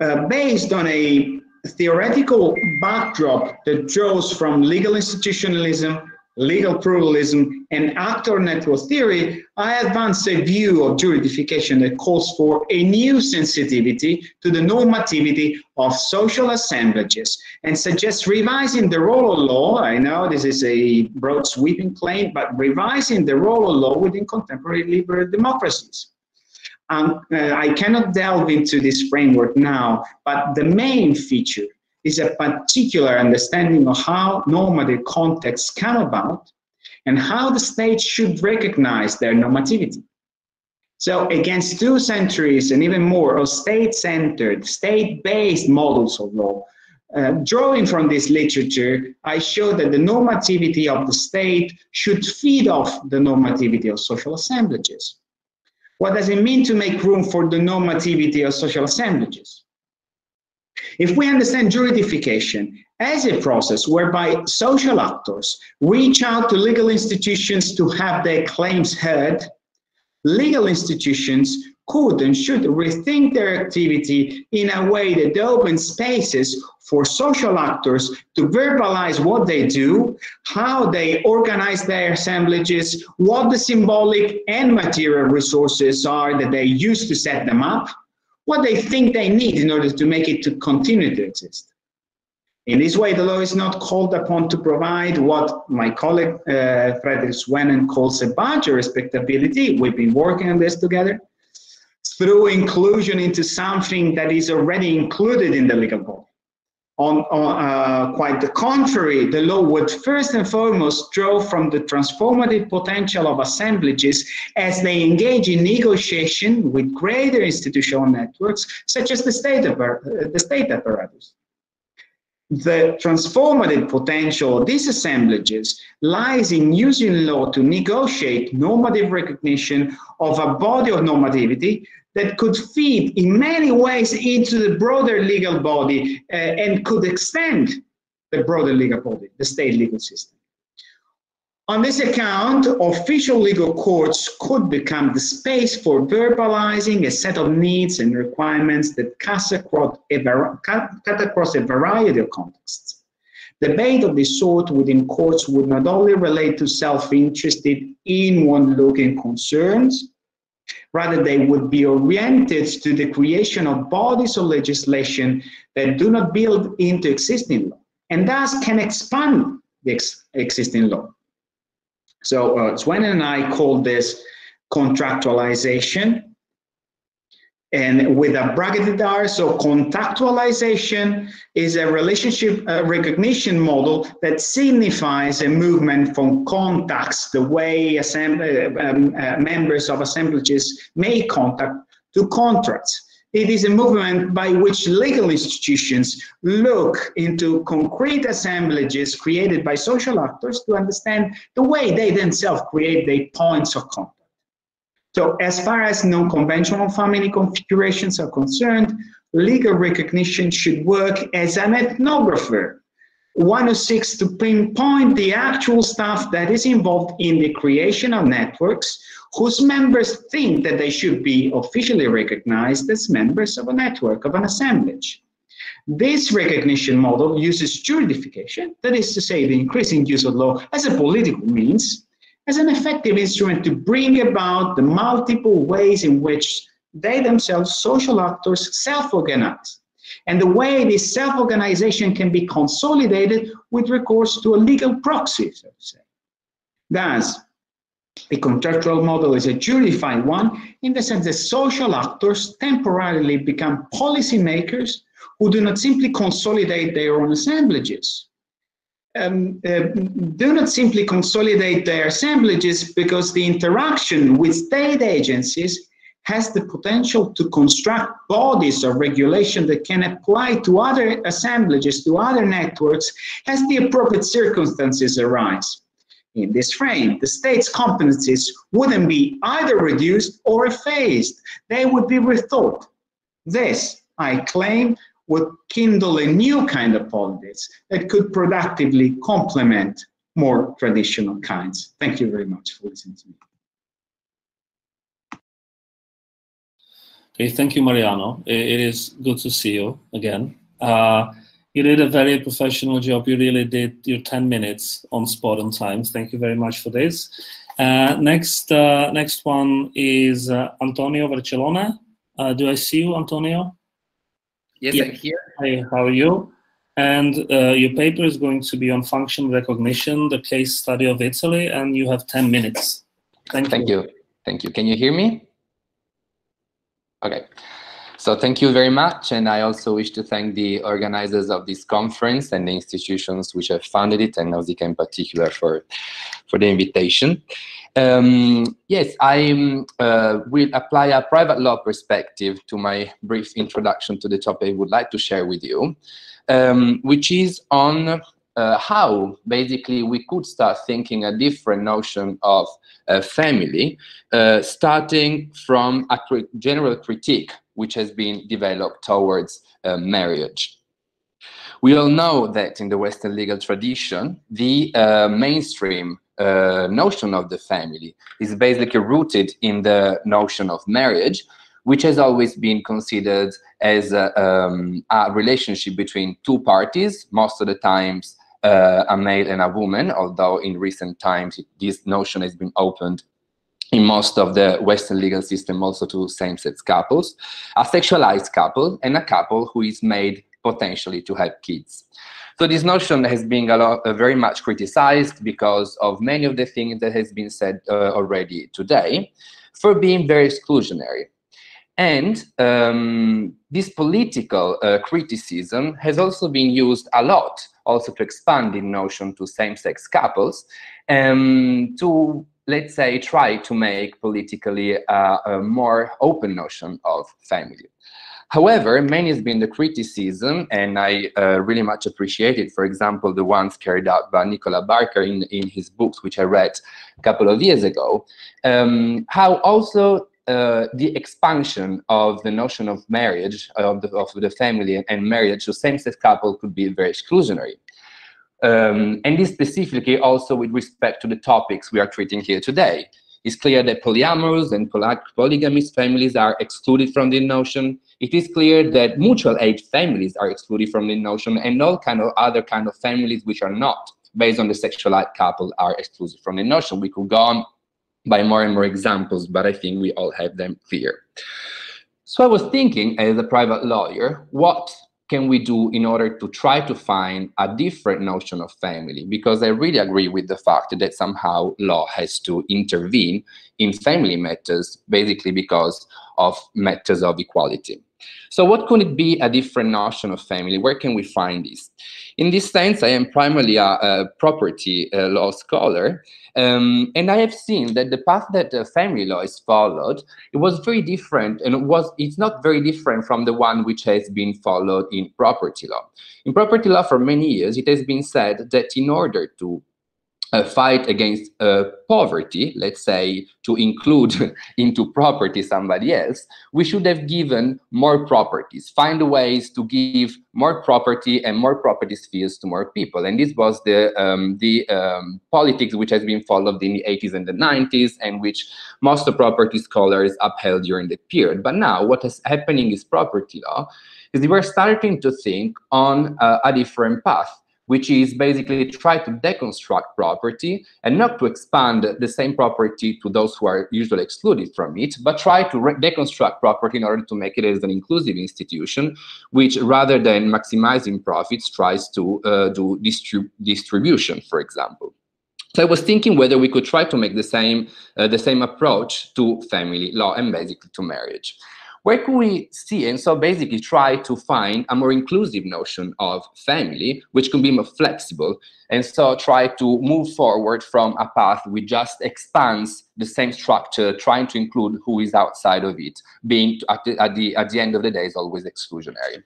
uh, based on a theoretical backdrop that draws from legal institutionalism legal pluralism, and actor network theory, I advance a view of juridification that calls for a new sensitivity to the normativity of social assemblages and suggests revising the role of law. I know this is a broad sweeping claim, but revising the role of law within contemporary liberal democracies. Um, uh, I cannot delve into this framework now, but the main feature is a particular understanding of how normative contexts come about and how the state should recognize their normativity. So against two centuries and even more of state-centered, state-based models of law, uh, drawing from this literature, I show that the normativity of the state should feed off the normativity of social assemblages. What does it mean to make room for the normativity of social assemblages? If we understand juridification as a process whereby social actors reach out to legal institutions to have their claims heard, legal institutions could and should rethink their activity in a way that opens spaces for social actors to verbalize what they do, how they organize their assemblages, what the symbolic and material resources are that they use to set them up, what they think they need in order to make it to continue to exist. In this way, the law is not called upon to provide what my colleague uh, Frederik Swennen calls a budget respectability. We've been working on this together through inclusion into something that is already included in the legal body. On, on uh, quite the contrary, the law would first and foremost draw from the transformative potential of assemblages as they engage in negotiation with greater institutional networks, such as the state, the state apparatus the transformative potential of these assemblages lies in using law to negotiate normative recognition of a body of normativity that could feed in many ways into the broader legal body uh, and could extend the broader legal body, the state legal system. On this account, official legal courts could become the space for verbalizing a set of needs and requirements that cut across a, cut across a variety of contexts. Debate of this sort within courts would not only relate to self-interested, inward-looking concerns, rather they would be oriented to the creation of bodies of legislation that do not build into existing law, and thus can expand the ex existing law. So uh, Swen and I call this contractualization. And with a bracketed R, so contractualization is a relationship uh, recognition model that signifies a movement from contacts, the way assembly, um, uh, members of assemblages make contact, to contracts. It is a movement by which legal institutions look into concrete assemblages created by social actors to understand the way they themselves create their points of contact. So as far as non-conventional family configurations are concerned, legal recognition should work as an ethnographer, one who seeks to pinpoint the actual stuff that is involved in the creation of networks whose members think that they should be officially recognized as members of a network, of an assemblage. This recognition model uses juridification, that is to say, the increasing use of law as a political means, as an effective instrument to bring about the multiple ways in which they themselves, social actors, self-organize. And the way this self-organization can be consolidated with recourse to a legal proxy, so to say. Thus, a contractual model is a juridified one in the sense that social actors temporarily become policymakers who do not simply consolidate their own assemblages. Um, uh, do not simply consolidate their assemblages because the interaction with state agencies has the potential to construct bodies of regulation that can apply to other assemblages, to other networks, as the appropriate circumstances arise. In this frame, the state's competencies wouldn't be either reduced or effaced. They would be rethought. This, I claim, would kindle a new kind of politics that could productively complement more traditional kinds. Thank you very much for listening to me. Okay, thank you, Mariano. It is good to see you again. Uh, you did a very professional job. You really did your 10 minutes on spot on time. Thank you very much for this. Uh, next, uh, next one is uh, Antonio Vercellone. Uh, do I see you, Antonio? Yes, yeah. I'm here. Hi, how are you? And uh, your paper is going to be on function recognition, the case study of Italy, and you have 10 minutes. Thank, Thank you. you. Thank you. Can you hear me? Okay. So thank you very much. And I also wish to thank the organizers of this conference and the institutions which have funded it and Nausica in particular for, for the invitation. Um, yes, I uh, will apply a private law perspective to my brief introduction to the topic I would like to share with you, um, which is on uh, how basically we could start thinking a different notion of uh, family, starting from a general critique which has been developed towards uh, marriage. We all know that in the Western legal tradition, the uh, mainstream uh, notion of the family is basically rooted in the notion of marriage, which has always been considered as a, um, a relationship between two parties, most of the times uh, a male and a woman, although in recent times this notion has been opened in most of the Western legal system also to same-sex couples, a sexualized couple, and a couple who is made potentially to have kids. So this notion has been a lot, uh, very much criticized because of many of the things that has been said uh, already today for being very exclusionary. And um, this political uh, criticism has also been used a lot also to expand the notion to same-sex couples um, to let's say try to make politically uh, a more open notion of family. However, many has been the criticism, and I uh, really much appreciate it. For example, the ones carried out by Nicola Barker in, in his books, which I read a couple of years ago, um, how also uh, the expansion of the notion of marriage, of the, of the family and marriage to same-sex couple could be very exclusionary. Um, and this specifically also with respect to the topics we are treating here today. It's clear that polyamorous and poly polygamous families are excluded from the notion. It is clear that mutual aid families are excluded from the notion and all kind of other kind of families which are not based on the sexualized couple are excluded from the notion. We could go on by more and more examples, but I think we all have them clear. So I was thinking as a private lawyer, what can we do in order to try to find a different notion of family? Because I really agree with the fact that somehow law has to intervene in family matters, basically because of matters of equality. So what could it be a different notion of family? Where can we find this? In this sense, I am primarily a, a property uh, law scholar, um, and I have seen that the path that uh, family law is followed, it was very different, and it was it's not very different from the one which has been followed in property law. In property law, for many years, it has been said that in order to a fight against uh, poverty, let's say, to include into property somebody else, we should have given more properties, find ways to give more property and more property spheres to more people. And this was the, um, the um, politics which has been followed in the 80s and the 90s and which most of property scholars upheld during the period. But now what is happening is property law is we're starting to think on uh, a different path which is basically try to deconstruct property and not to expand the same property to those who are usually excluded from it, but try to deconstruct property in order to make it as an inclusive institution, which rather than maximizing profits tries to uh, do distrib distribution, for example. So I was thinking whether we could try to make the same uh, the same approach to family law and basically to marriage. Where can we see and so basically try to find a more inclusive notion of family, which can be more flexible, and so try to move forward from a path which just expands the same structure, trying to include who is outside of it, being at the, at the, at the end of the day is always exclusionary.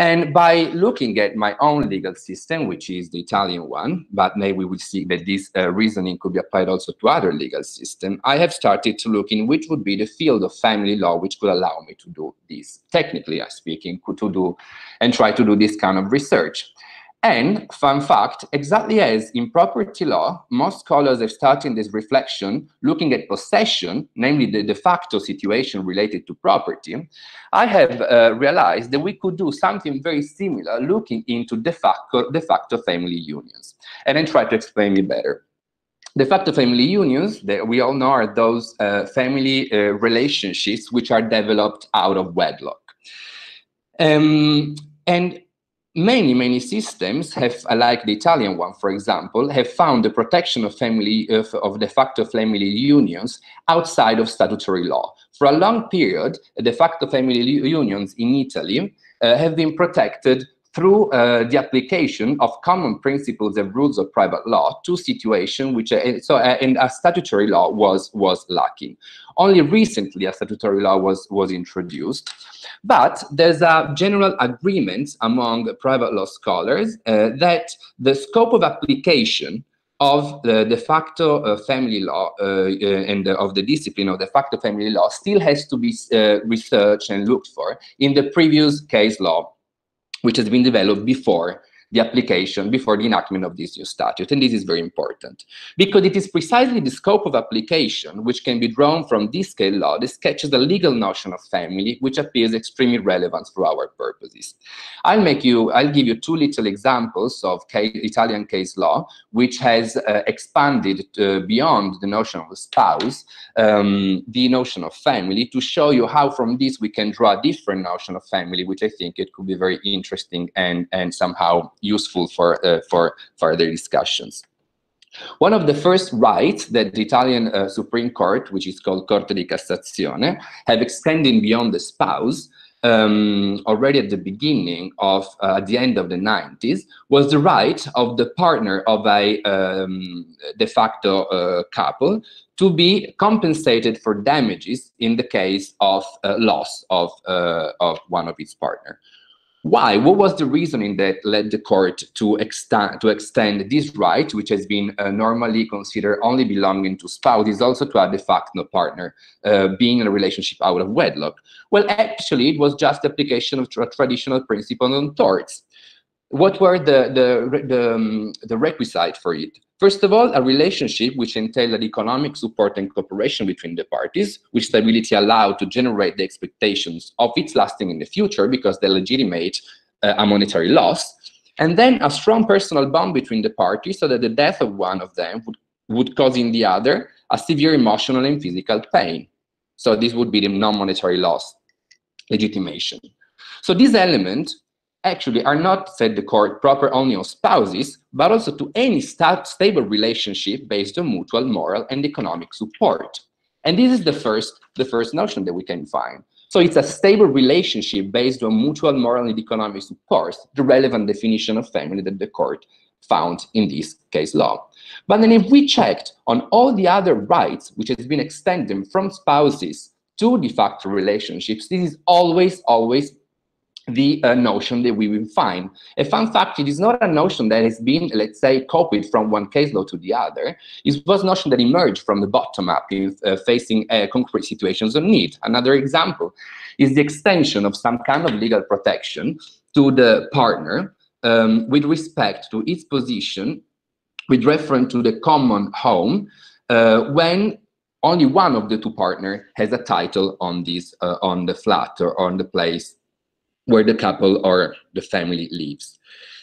And by looking at my own legal system, which is the Italian one, but maybe we will see that this uh, reasoning could be applied also to other legal systems, I have started to look in which would be the field of family law which could allow me to do this, technically speaking, to do and try to do this kind of research. And, fun fact, exactly as in property law, most scholars have started this reflection looking at possession, namely the de facto situation related to property, I have uh, realized that we could do something very similar looking into de facto, de facto family unions. And then try to explain it better. De facto family unions, that we all know are those uh, family uh, relationships which are developed out of wedlock. Um, and many, many systems have, like the Italian one, for example, have found the protection of family of, of de facto family unions outside of statutory law. For a long period, de facto family unions in Italy uh, have been protected through uh, the application of common principles and rules of private law to situation which uh, so uh, and a statutory law was was lacking only recently a statutory law was was introduced. But there's a general agreement among private law scholars uh, that the scope of application of the de facto uh, family law uh, uh, and the, of the discipline of the de facto family law still has to be uh, researched and looked for in the previous case law which has been developed before the application before the enactment of this new statute. And this is very important because it is precisely the scope of application which can be drawn from this scale law that sketches the legal notion of family, which appears extremely relevant for our purposes. I'll make you, I'll give you two little examples of case, Italian case law, which has uh, expanded uh, beyond the notion of a spouse, um, the notion of family, to show you how from this we can draw a different notion of family, which I think it could be very interesting and, and somehow useful for, uh, for further discussions. One of the first rights that the Italian uh, Supreme Court, which is called Corte di Cassazione, have extended beyond the spouse um, already at the beginning of, uh, at the end of the 90s, was the right of the partner of a um, de facto uh, couple to be compensated for damages in the case of uh, loss of, uh, of one of its partner. Why? What was the reasoning that led the court to extend to extend this right, which has been uh, normally considered only belonging to spouses, also to a de facto partner, uh, being in a relationship out of wedlock? Well, actually, it was just application of tra traditional principle on torts. What were the the the, um, the requisite for it? First of all, a relationship which entailed economic support and cooperation between the parties, which stability allowed to generate the expectations of its lasting in the future because they legitimate uh, a monetary loss. And then a strong personal bond between the parties so that the death of one of them would, would cause in the other a severe emotional and physical pain. So this would be the non-monetary loss legitimation. So this element actually are not, said the court, proper only on spouses, but also to any sta stable relationship based on mutual moral and economic support. And this is the first, the first notion that we can find. So it's a stable relationship based on mutual moral and economic support, the relevant definition of family that the court found in this case law. But then if we checked on all the other rights which has been extended from spouses to de facto relationships, this is always, always the uh, notion that we will find. A fun fact, it is not a notion that has been, let's say, copied from one case law to the other. It was a notion that emerged from the bottom up in uh, facing uh, concrete situations of need. Another example is the extension of some kind of legal protection to the partner um, with respect to its position with reference to the common home uh, when only one of the two partners has a title on this uh, on the flat or on the place where the couple or the family lives.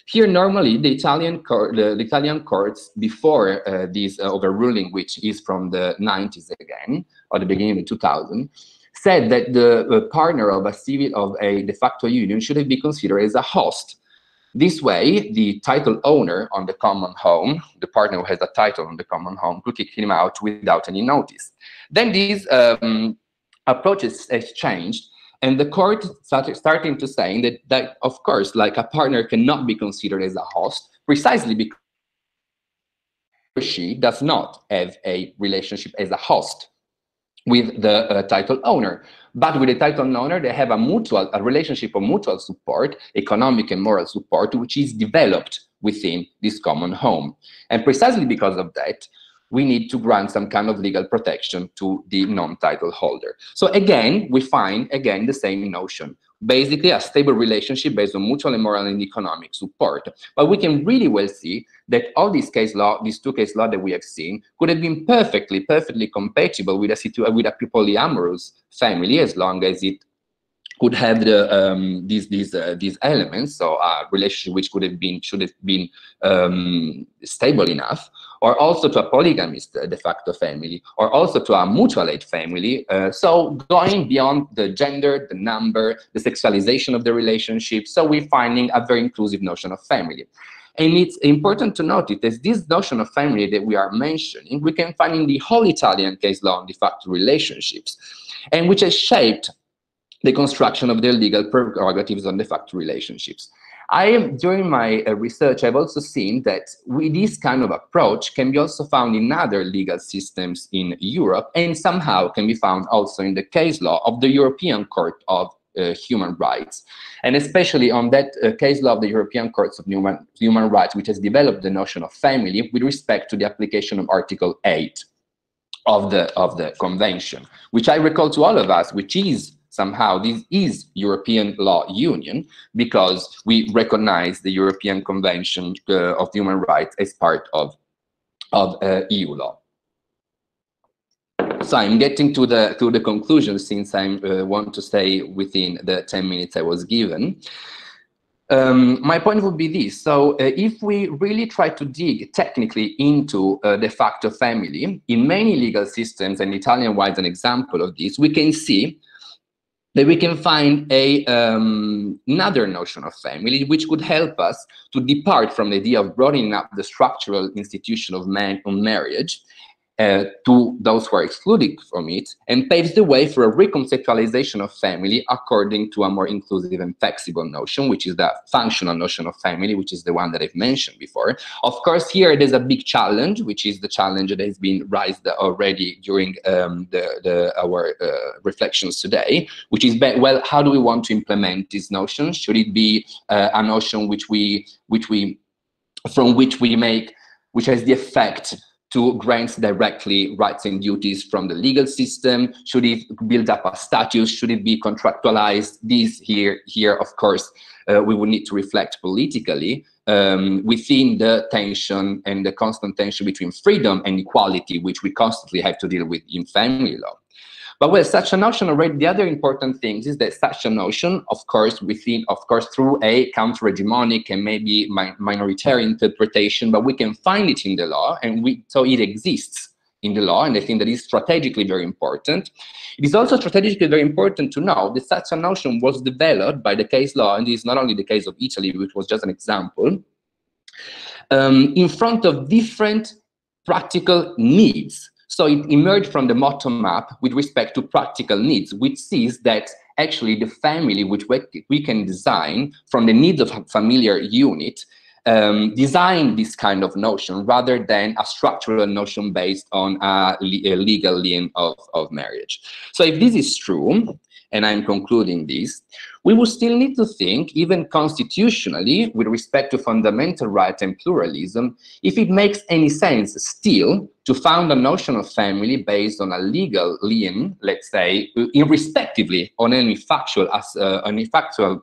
Here, normally, the Italian, the, the, Italian courts, before uh, this uh, overruling, which is from the 90s again, or the beginning of 2000, said that the partner of a civil of a de facto union should be considered as a host. This way, the title owner on the common home, the partner who has a title on the common home, could kick him out without any notice. Then these um, approaches has changed, and the court started starting to saying that, that, of course, like a partner cannot be considered as a host precisely because she does not have a relationship as a host with the uh, title owner. But with the title owner, they have a mutual, a relationship of mutual support, economic and moral support, which is developed within this common home. And precisely because of that, we need to grant some kind of legal protection to the non-title holder. So again, we find, again, the same notion. Basically, a stable relationship based on mutual and moral and economic support. But we can really well see that all these case law, these two case law that we have seen, could have been perfectly, perfectly compatible with a, situ with a polyamorous family as long as it could have the um, these these uh, these elements, so a relationship which could have been should have been um, stable enough, or also to a polygamist uh, de facto family, or also to a mutual aid family. Uh, so going beyond the gender, the number, the sexualization of the relationship. So we're finding a very inclusive notion of family. And it's important to note that this notion of family that we are mentioning, we can find in the whole Italian case law on de facto relationships, and which has shaped the construction of their legal prerogatives on de facto relationships. I during my uh, research, I've also seen that with this kind of approach can be also found in other legal systems in Europe and somehow can be found also in the case law of the European Court of uh, Human Rights. And especially on that uh, case law of the European Courts of Human, Human Rights, which has developed the notion of family with respect to the application of Article 8 of the, of the Convention, which I recall to all of us, which is somehow this is European law union because we recognize the European Convention uh, of Human Rights as part of, of uh, EU law. So I'm getting to the to the conclusion since I uh, want to stay within the 10 minutes I was given. Um, my point would be this. So uh, if we really try to dig technically into uh, de facto family, in many legal systems, and Italian wide an example of this, we can see that we can find a um, another notion of family which could help us to depart from the idea of broadening up the structural institution of man on marriage uh, to those who are excluded from it and paves the way for a reconceptualization of family according to a more inclusive and flexible notion, which is the functional notion of family, which is the one that I've mentioned before. Of course, here there's a big challenge, which is the challenge that has been raised already during um, the, the, our uh, reflections today, which is, well, how do we want to implement this notion? Should it be uh, a notion which we, which we, from which we make, which has the effect to grant directly rights and duties from the legal system? Should it build up a status? Should it be contractualized? This here, here, of course, uh, we would need to reflect politically um, within the tension and the constant tension between freedom and equality, which we constantly have to deal with in family law. But with such a notion already, the other important thing is that such a notion, of course, within, of course, through a counter-hegemonic and maybe mi minoritarian interpretation, but we can find it in the law, and we so it exists in the law, and I think that is strategically very important. It is also strategically very important to know that such a notion was developed by the case law, and it is not only the case of Italy, which was just an example, um, in front of different practical needs so it emerged from the bottom map with respect to practical needs, which sees that actually the family which we can design from the needs of a familiar unit um, design this kind of notion rather than a structural notion based on a, a legal lien of, of marriage. So if this is true, and I'm concluding this, we will still need to think, even constitutionally, with respect to fundamental rights and pluralism, if it makes any sense still to found a notion of family based on a legal lien, let's say, irrespectively on any factual, uh, any factual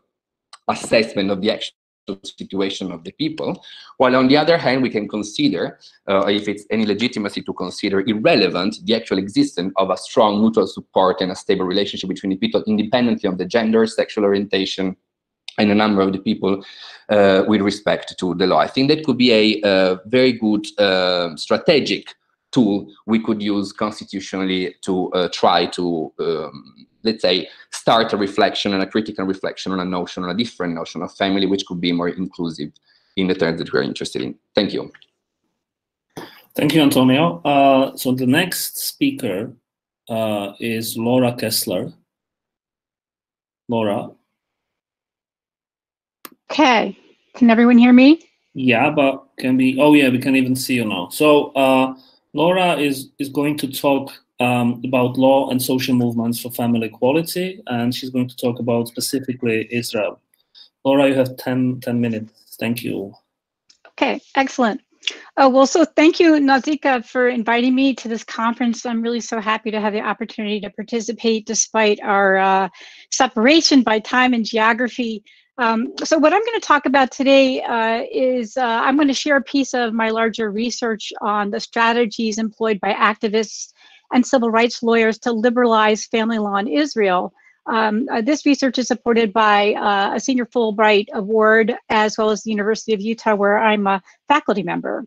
assessment of the actual situation of the people, while on the other hand, we can consider, uh, if it's any legitimacy to consider irrelevant, the actual existence of a strong mutual support and a stable relationship between the people independently of the gender, sexual orientation, and a number of the people uh, with respect to the law. I think that could be a, a very good uh, strategic tool we could use constitutionally to uh, try to um, let's say, start a reflection and a critical reflection on a notion, on a different notion of family, which could be more inclusive in the terms that we're interested in. Thank you. Thank you, Antonio. Uh, so the next speaker uh, is Laura Kessler. Laura. Okay. Can everyone hear me? Yeah, but can we? Oh, yeah, we can even see you now. So uh, Laura is is going to talk um, about law and social movements for family equality, and she's going to talk about specifically Israel. Laura, you have 10, 10 minutes. Thank you. Okay, excellent. Oh, well, so thank you, Nausica, for inviting me to this conference. I'm really so happy to have the opportunity to participate despite our uh, separation by time and geography. Um, so what I'm going to talk about today uh, is uh, I'm going to share a piece of my larger research on the strategies employed by activists and civil rights lawyers to liberalize family law in Israel. Um, uh, this research is supported by uh, a senior Fulbright award as well as the University of Utah, where I'm a faculty member.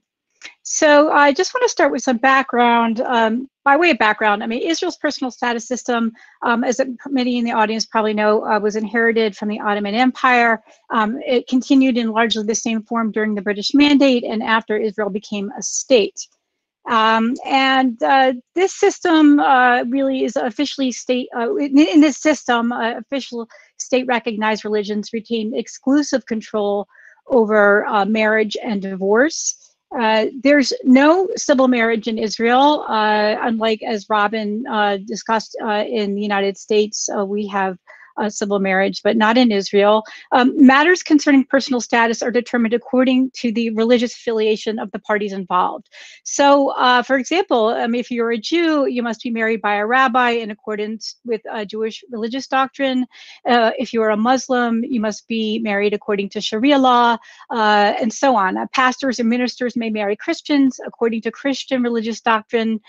So I just want to start with some background. Um, by way of background, I mean, Israel's personal status system, um, as many in the audience probably know, uh, was inherited from the Ottoman Empire. Um, it continued in largely the same form during the British Mandate and after Israel became a state. Um, and uh, this system uh, really is officially state, uh, in, in, this system, uh, official state recognized religions retain exclusive control over uh, marriage and divorce. Uh, there's no civil marriage in Israel, uh, unlike as Robin discussed in the United States, we have uh, civil marriage, but not in Israel. Um, matters concerning personal status are determined according to the religious affiliation of the parties involved. So, uh, for example, um, if you're a Jew, you must be married by a rabbi in accordance with Jewish religious doctrine. Uh, if you are a Muslim, you must be married according to Sharia law, uh, and so on. Uh, pastors and ministers may marry Christians according to Christian religious doctrine.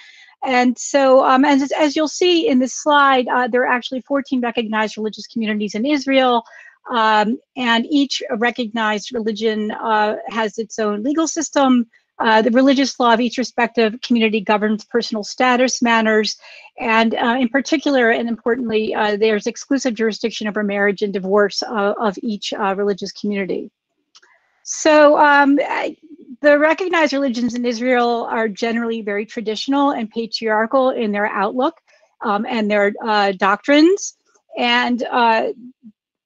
And so, um, as, as you'll see in this slide, uh, there are actually 14 recognized religious communities in Israel. Um, and each recognized religion uh, has its own legal system. Uh, the religious law of each respective community governs personal status matters. And uh, in particular, and importantly, uh, there's exclusive jurisdiction over marriage and divorce uh, of each religious community. So um, the recognized religions in Israel are generally very traditional and patriarchal in their outlook um, and their uh, doctrines. And uh,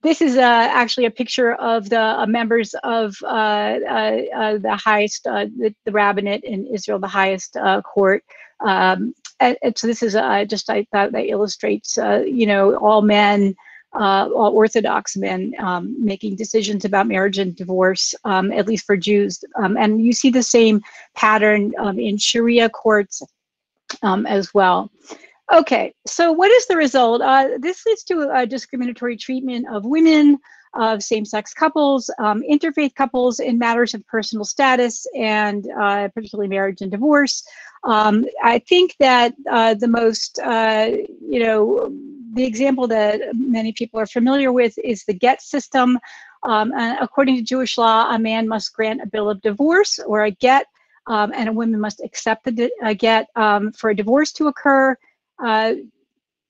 this is uh, actually a picture of the uh, members of uh, uh, the highest, the, the, rabbinate in Israel, the highest court. Um, and, and, so this is just, I thought that illustrates, you know, all men, uh, Orthodox men um, making decisions about marriage and divorce, um, at least for Jews. Um, and you see the same pattern um, in Sharia courts um, as well. Okay, so what is the result? Uh, this leads to a discriminatory treatment of women, of same-sex couples, um, interfaith couples in matters of personal status, and uh, particularly marriage and divorce. I think that uh, the most, uh, you know, the example that many people are familiar with is the get system. Um, according to Jewish law, a man must grant a bill of divorce or a get, um, and a woman must accept a, a get um, for a divorce to occur. Uh,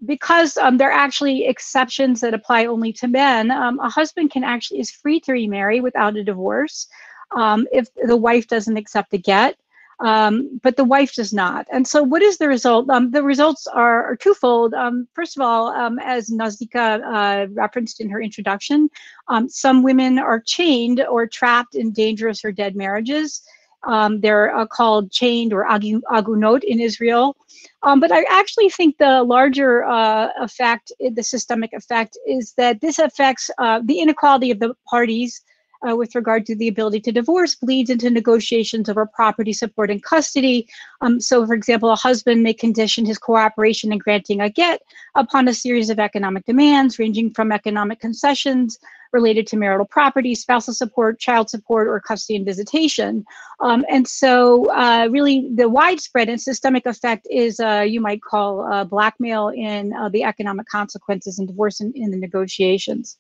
because um, there are actually exceptions that apply only to men, um, a husband can actually is free to remarry without a divorce um, if the wife doesn't accept a get um, but the wife does not. And so, what is the result? Um, the results are, are twofold. Um, first of all, um, as Nausica uh, referenced in her introduction, um, some women are chained or trapped in dangerous or dead marriages. Um, they're uh, called chained or agunot in Israel. but I actually think the larger uh, effect, the systemic effect, is that this affects uh, the inequality of the parties uh, with regard to the ability to divorce bleeds into negotiations over property support and custody. Um, so, for example, a husband may condition his cooperation in granting a get upon a series of economic demands, ranging from economic concessions related to marital property, spousal support, child support, or custody and visitation. Um, and so, uh, really, the widespread and systemic effect is uh, you might call uh, blackmail in uh, the economic consequences and divorce in, in the negotiations.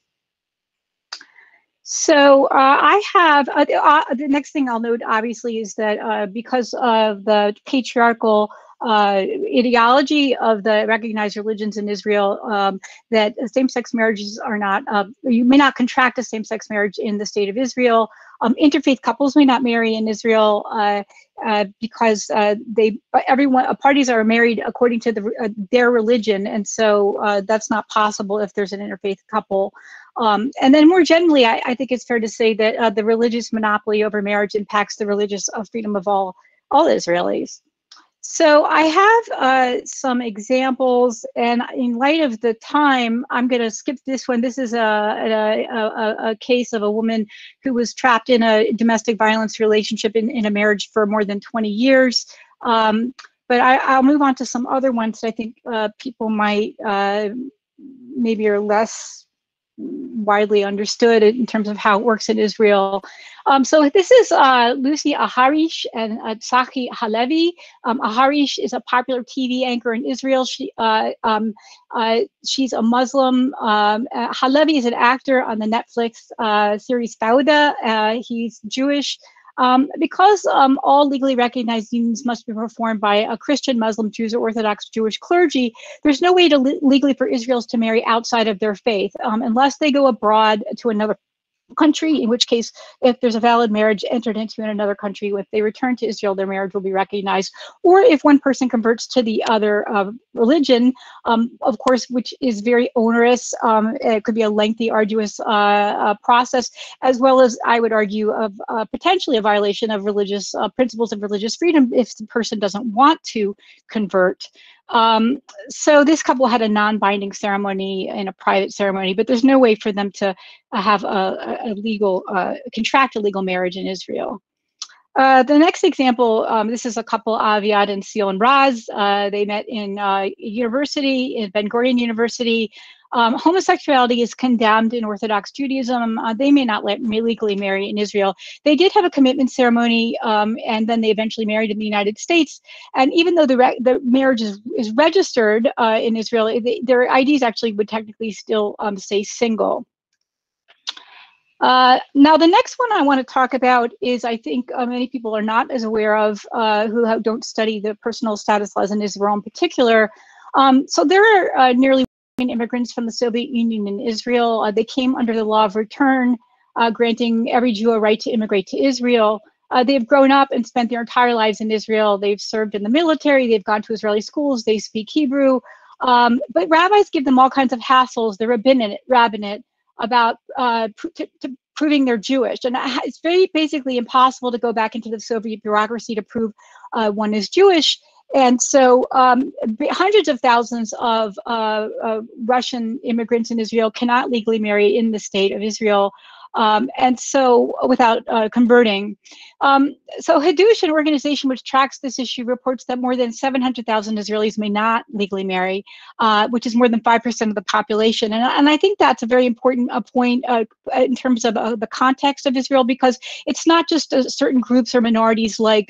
So uh, I have uh, uh, the next thing I'll note, obviously, is that uh, because of the patriarchal uh, ideology of the recognized religions in Israel, um, that same-sex marriages are not. Uh, you may not contract a same-sex marriage in the state of Israel. Um, interfaith couples may not marry in Israel because they everyone parties are married according to the, their religion, and so that's not possible if there's an interfaith couple. Um, and then more generally, I, I, think it's fair to say that uh, the religious monopoly over marriage impacts the religious uh, freedom of all, all Israelis. So I have uh, some examples, and in light of the time, I'm going to skip this one. This is a, a, a, a, case of a woman who was trapped in a domestic violence relationship in, in a marriage for more than 20 years. Um, but I, will move on to some other ones that I think uh, people might uh, maybe are less widely understood in terms of how it works in Israel. Um, so this is uh, Lucy Aharish and uh, Tzachi Halevi. Um, Aharish is a popular TV anchor in Israel. She, uh, um, uh, she's a Muslim. Um, uh, Halevi is an actor on the Netflix uh, series Fauda. he's Jewish. Um, because um, all legally recognized unions must be performed by a Christian, Muslim, Jews, or Orthodox Jewish clergy, there's no way to le legally for Israelis to marry outside of their faith um, unless they go abroad to another country, in which case, if there's a valid marriage entered into in another country, if they return to Israel, their marriage will be recognized. Or if one person converts to the other uh, religion, um, of course, which is very onerous, um, it could be a lengthy, arduous uh, uh, process, as well as, I would argue, of uh, potentially a violation of religious uh, principles of religious freedom if the person doesn't want to convert. Um, so this couple had a non-binding ceremony and a private ceremony, but there's no way for them to uh, have a, a legal, uh, contract a legal marriage in Israel. Uh, the next example, um, this is a couple, Aviad and Sion Raz. Uh, they met in uh, university, in Ben Gurion University. Um, homosexuality is condemned in Orthodox Judaism. Uh, they may not let legally marry in Israel. They did have a commitment ceremony, um, and then they eventually married in the United States. And even though the the marriage is, is registered uh, in Israel, they, their IDs actually would technically still um, say single. Uh, now, the next one I want to talk about is I think uh, many people are not as aware of uh, who don't study the personal status laws in Israel in particular. Um, so there are uh, nearly immigrants from the Soviet Union in Israel. Uh, they came under the law of return, uh, granting every Jew a right to immigrate to Israel. they've grown up and spent their entire lives in Israel. They've served in the military. They've gone to Israeli schools. They speak Hebrew. Um, but rabbis give them all kinds of hassles, the rabbinate, rabbinate about uh, to, to proving they're Jewish. And it's very basically impossible to go back into the Soviet bureaucracy to prove uh, one is Jewish. And so um, hundreds of thousands of uh, uh, Russian immigrants in Israel cannot legally marry in the state of Israel um, and so without uh, converting. Um, so Hiddush, an organization which tracks this issue, reports that more than 700,000 Israelis may not legally marry, uh, which is more than 5% of the population. And, and I think that's a very important uh, point uh, in terms of uh, the context of Israel, because it's not just uh, certain groups or minorities like,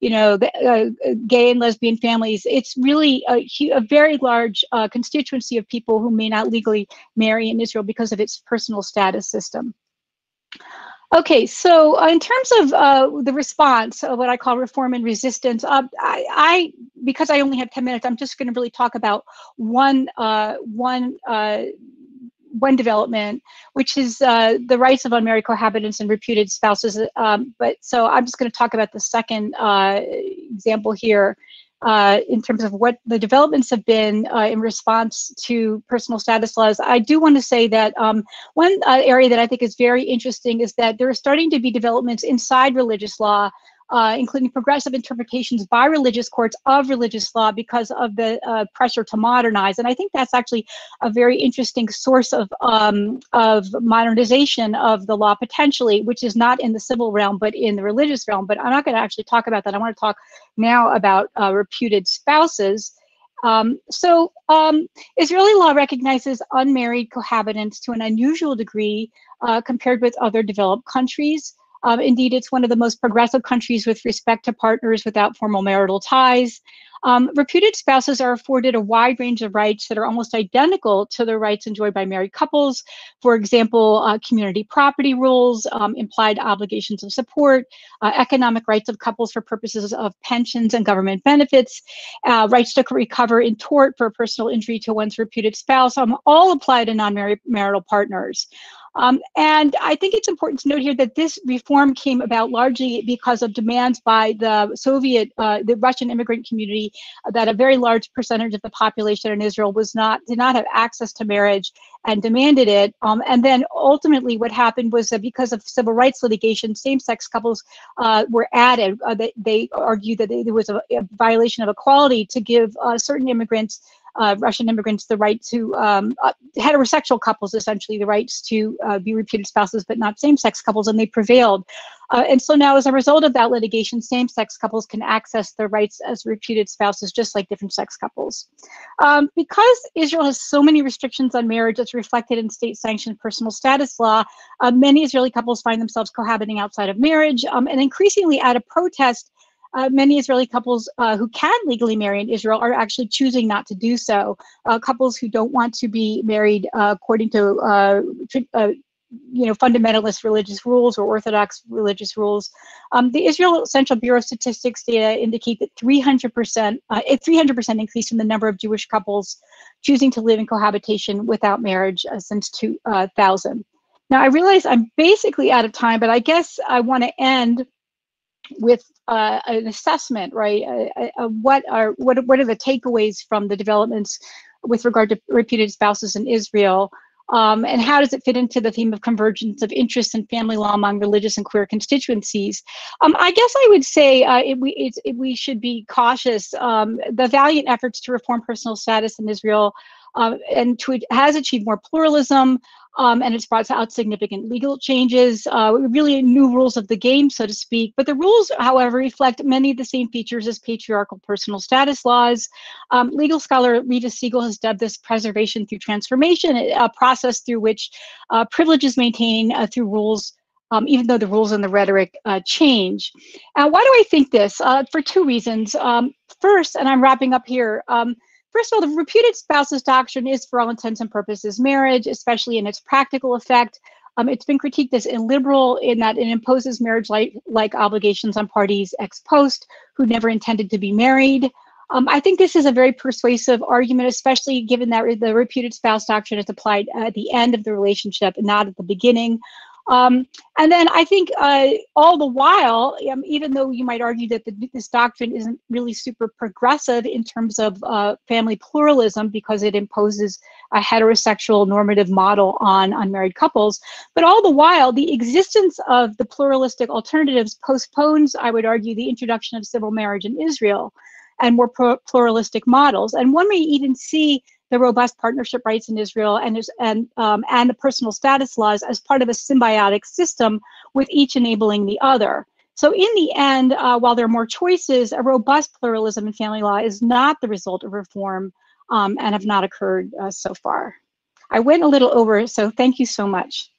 you know, the, gay and lesbian families. It's really a, a very large constituency of people who may not legally marry in Israel because of its personal status system. Okay, so uh, in terms of uh, the response, of what I call reform and resistance, uh, I, I, because I only have 10 minutes, I'm just going to really talk about one, uh, one, uh, one development, which is the rights of unmarried cohabitants and reputed spouses. Um, but so I'm just going to talk about the second example here uh, in terms of what the developments have been uh, in response to personal status laws, I do want to say that um, one uh, area that I think is very interesting is that there are starting to be developments inside religious law uh, including progressive interpretations by religious courts of religious law because of the uh, pressure to modernize. And I think that's actually a very interesting source of, um, of modernization of the law potentially, which is not in the civil realm, but in the religious realm. But I'm not going to actually talk about that. I want to talk now about uh, reputed spouses. Um, so um, Israeli law recognizes unmarried cohabitants to an unusual degree uh, compared with other developed countries. Um, indeed, it's one of the most progressive countries with respect to partners without formal marital ties. Um, reputed spouses are afforded a wide range of rights that are almost identical to the rights enjoyed by married couples. For example, uh, community property rules, um, implied obligations of support, uh, economic rights of couples for purposes of pensions and government benefits, uh, rights to recover in tort for personal injury to one's reputed spouse, um, all apply to non-marital partners. Um, and I think it's important to note here that this reform came about largely because of demands by the Soviet, uh, the Russian immigrant community, that a very large percentage of the population in Israel was not did not have access to marriage and demanded it. Um, and then ultimately, what happened was that because of civil rights litigation, same-sex couples uh, were added. Uh, they, they argued that there was a, a, violation of equality to give uh, certain immigrants uh, Russian immigrants the right to um, uh, heterosexual couples, essentially the rights to uh, be reputed spouses, but not same-sex couples, and they prevailed. Uh, and so now, as a result of that litigation, same-sex couples can access their rights as reputed spouses, just like different sex couples. Um, because Israel has so many restrictions on marriage as reflected in state-sanctioned personal status law, uh, many Israeli couples find themselves cohabiting outside of marriage, um, and increasingly out of protest uh, many Israeli couples uh, who can legally marry in Israel are actually choosing not to do so. Uh, couples who don't want to be married uh, according to uh, uh, you know, fundamentalist religious rules or Orthodox religious rules. Um, the Israel Central Bureau of Statistics data indicate that 300%, a 300% increase in the number of Jewish couples choosing to live in cohabitation without marriage since 2000. Now, I realize I'm basically out of time, but I guess I want to end with uh, an assessment, right? Uh, uh, what are what what are the takeaways from the developments with regard to reputed spouses in Israel? Um, and how does it fit into the theme of convergence of interests and family law among religious and queer constituencies? Um, I guess I would say uh, it, we, it, we should be cautious. Um, the valiant efforts to reform personal status in Israel uh, and to, has achieved more pluralism, um, and it's brought out significant legal changes, uh, really new rules of the game, so to speak. But the rules, however, reflect many of the same features as patriarchal personal status laws. Um, legal scholar Reva Siegel has dubbed this preservation through transformation, a process through which uh, privileges maintain uh, through rules um, even though the rules and the rhetoric uh, change. Uh, why do I think this? Uh, for two reasons. Um, first, and I'm wrapping up here, um, First of all, the reputed spouses doctrine is, for all intents and purposes, marriage, especially in its practical effect. Um, it's been critiqued as illiberal in that it imposes marriage-like like obligations on parties ex post who never intended to be married. Um, I think this is a very persuasive argument, especially given that the reputed spouse doctrine is applied at the end of the relationship not at the beginning. Um, and then I think uh, all the while, um, even though you might argue that the, this doctrine isn't really super progressive in terms of uh, family pluralism because it imposes a heterosexual normative model on unmarried couples, but all the while, the existence of the pluralistic alternatives postpones, I would argue, the introduction of civil marriage in Israel and more pluralistic models. And one may even see the robust partnership rights in Israel and and um, and the personal status laws as part of a symbiotic system with each enabling the other. So in the end, uh, while there are more choices, a robust pluralism in family law is not the result of reform um, and have not occurred uh, so far. I went a little over, so thank you so much.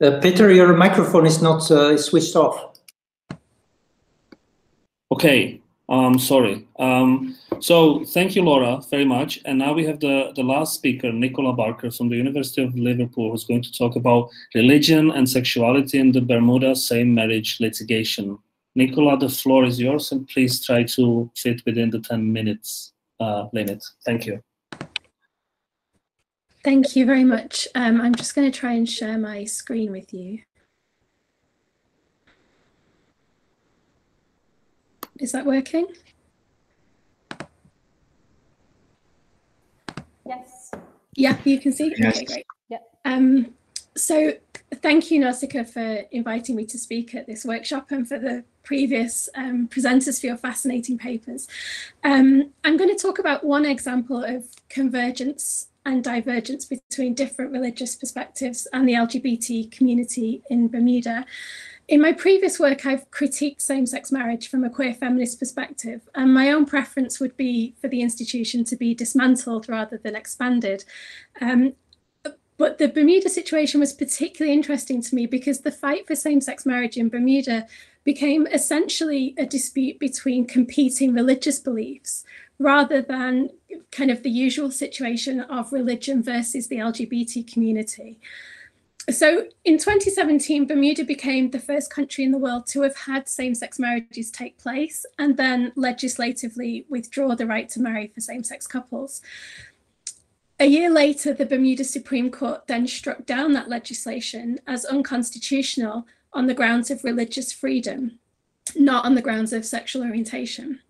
Peter, your microphone is not uh, switched off. Okay, um, sorry. Um, so thank you, Laura, very much. And now we have the, the last speaker, Nicola Barker from the University of Liverpool, who's going to talk about religion and sexuality in the Bermuda same marriage litigation. Nicola, the floor is yours, and please try to fit within the 10 minutes uh, limit. Thank you. Thank you very much. Um, I'm just going to try and share my screen with you. Is that working? Yes. Yeah, you can see? Yes. Okay, great. Yeah. Um, so thank you, Nausica, for inviting me to speak at this workshop and for the previous um, presenters for your fascinating papers. Um, I'm going to talk about one example of convergence and divergence between different religious perspectives and the LGBT community in Bermuda. In my previous work, I've critiqued same sex marriage from a queer feminist perspective, and my own preference would be for the institution to be dismantled rather than expanded. Um, but the Bermuda situation was particularly interesting to me because the fight for same sex marriage in Bermuda became essentially a dispute between competing religious beliefs rather than kind of the usual situation of religion versus the LGBT community. So in 2017, Bermuda became the first country in the world to have had same sex marriages take place and then legislatively withdraw the right to marry for same sex couples. A year later, the Bermuda Supreme Court then struck down that legislation as unconstitutional on the grounds of religious freedom, not on the grounds of sexual orientation.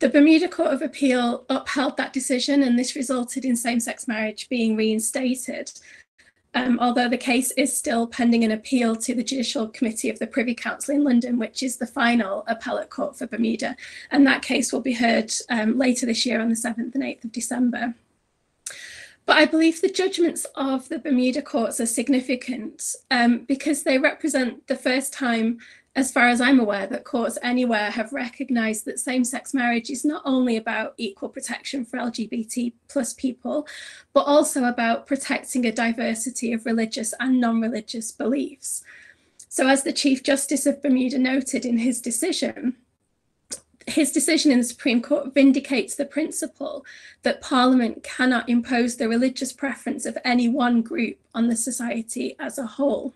The Bermuda Court of Appeal upheld that decision, and this resulted in same sex marriage being reinstated. Um, although the case is still pending an appeal to the Judicial Committee of the Privy Council in London, which is the final appellate court for Bermuda. And that case will be heard um, later this year on the 7th and 8th of December. But I believe the judgments of the Bermuda courts are significant um, because they represent the first time as far as I'm aware, that courts anywhere have recognised that same-sex marriage is not only about equal protection for LGBT plus people, but also about protecting a diversity of religious and non-religious beliefs. So as the Chief Justice of Bermuda noted in his decision, his decision in the Supreme Court vindicates the principle that Parliament cannot impose the religious preference of any one group on the society as a whole.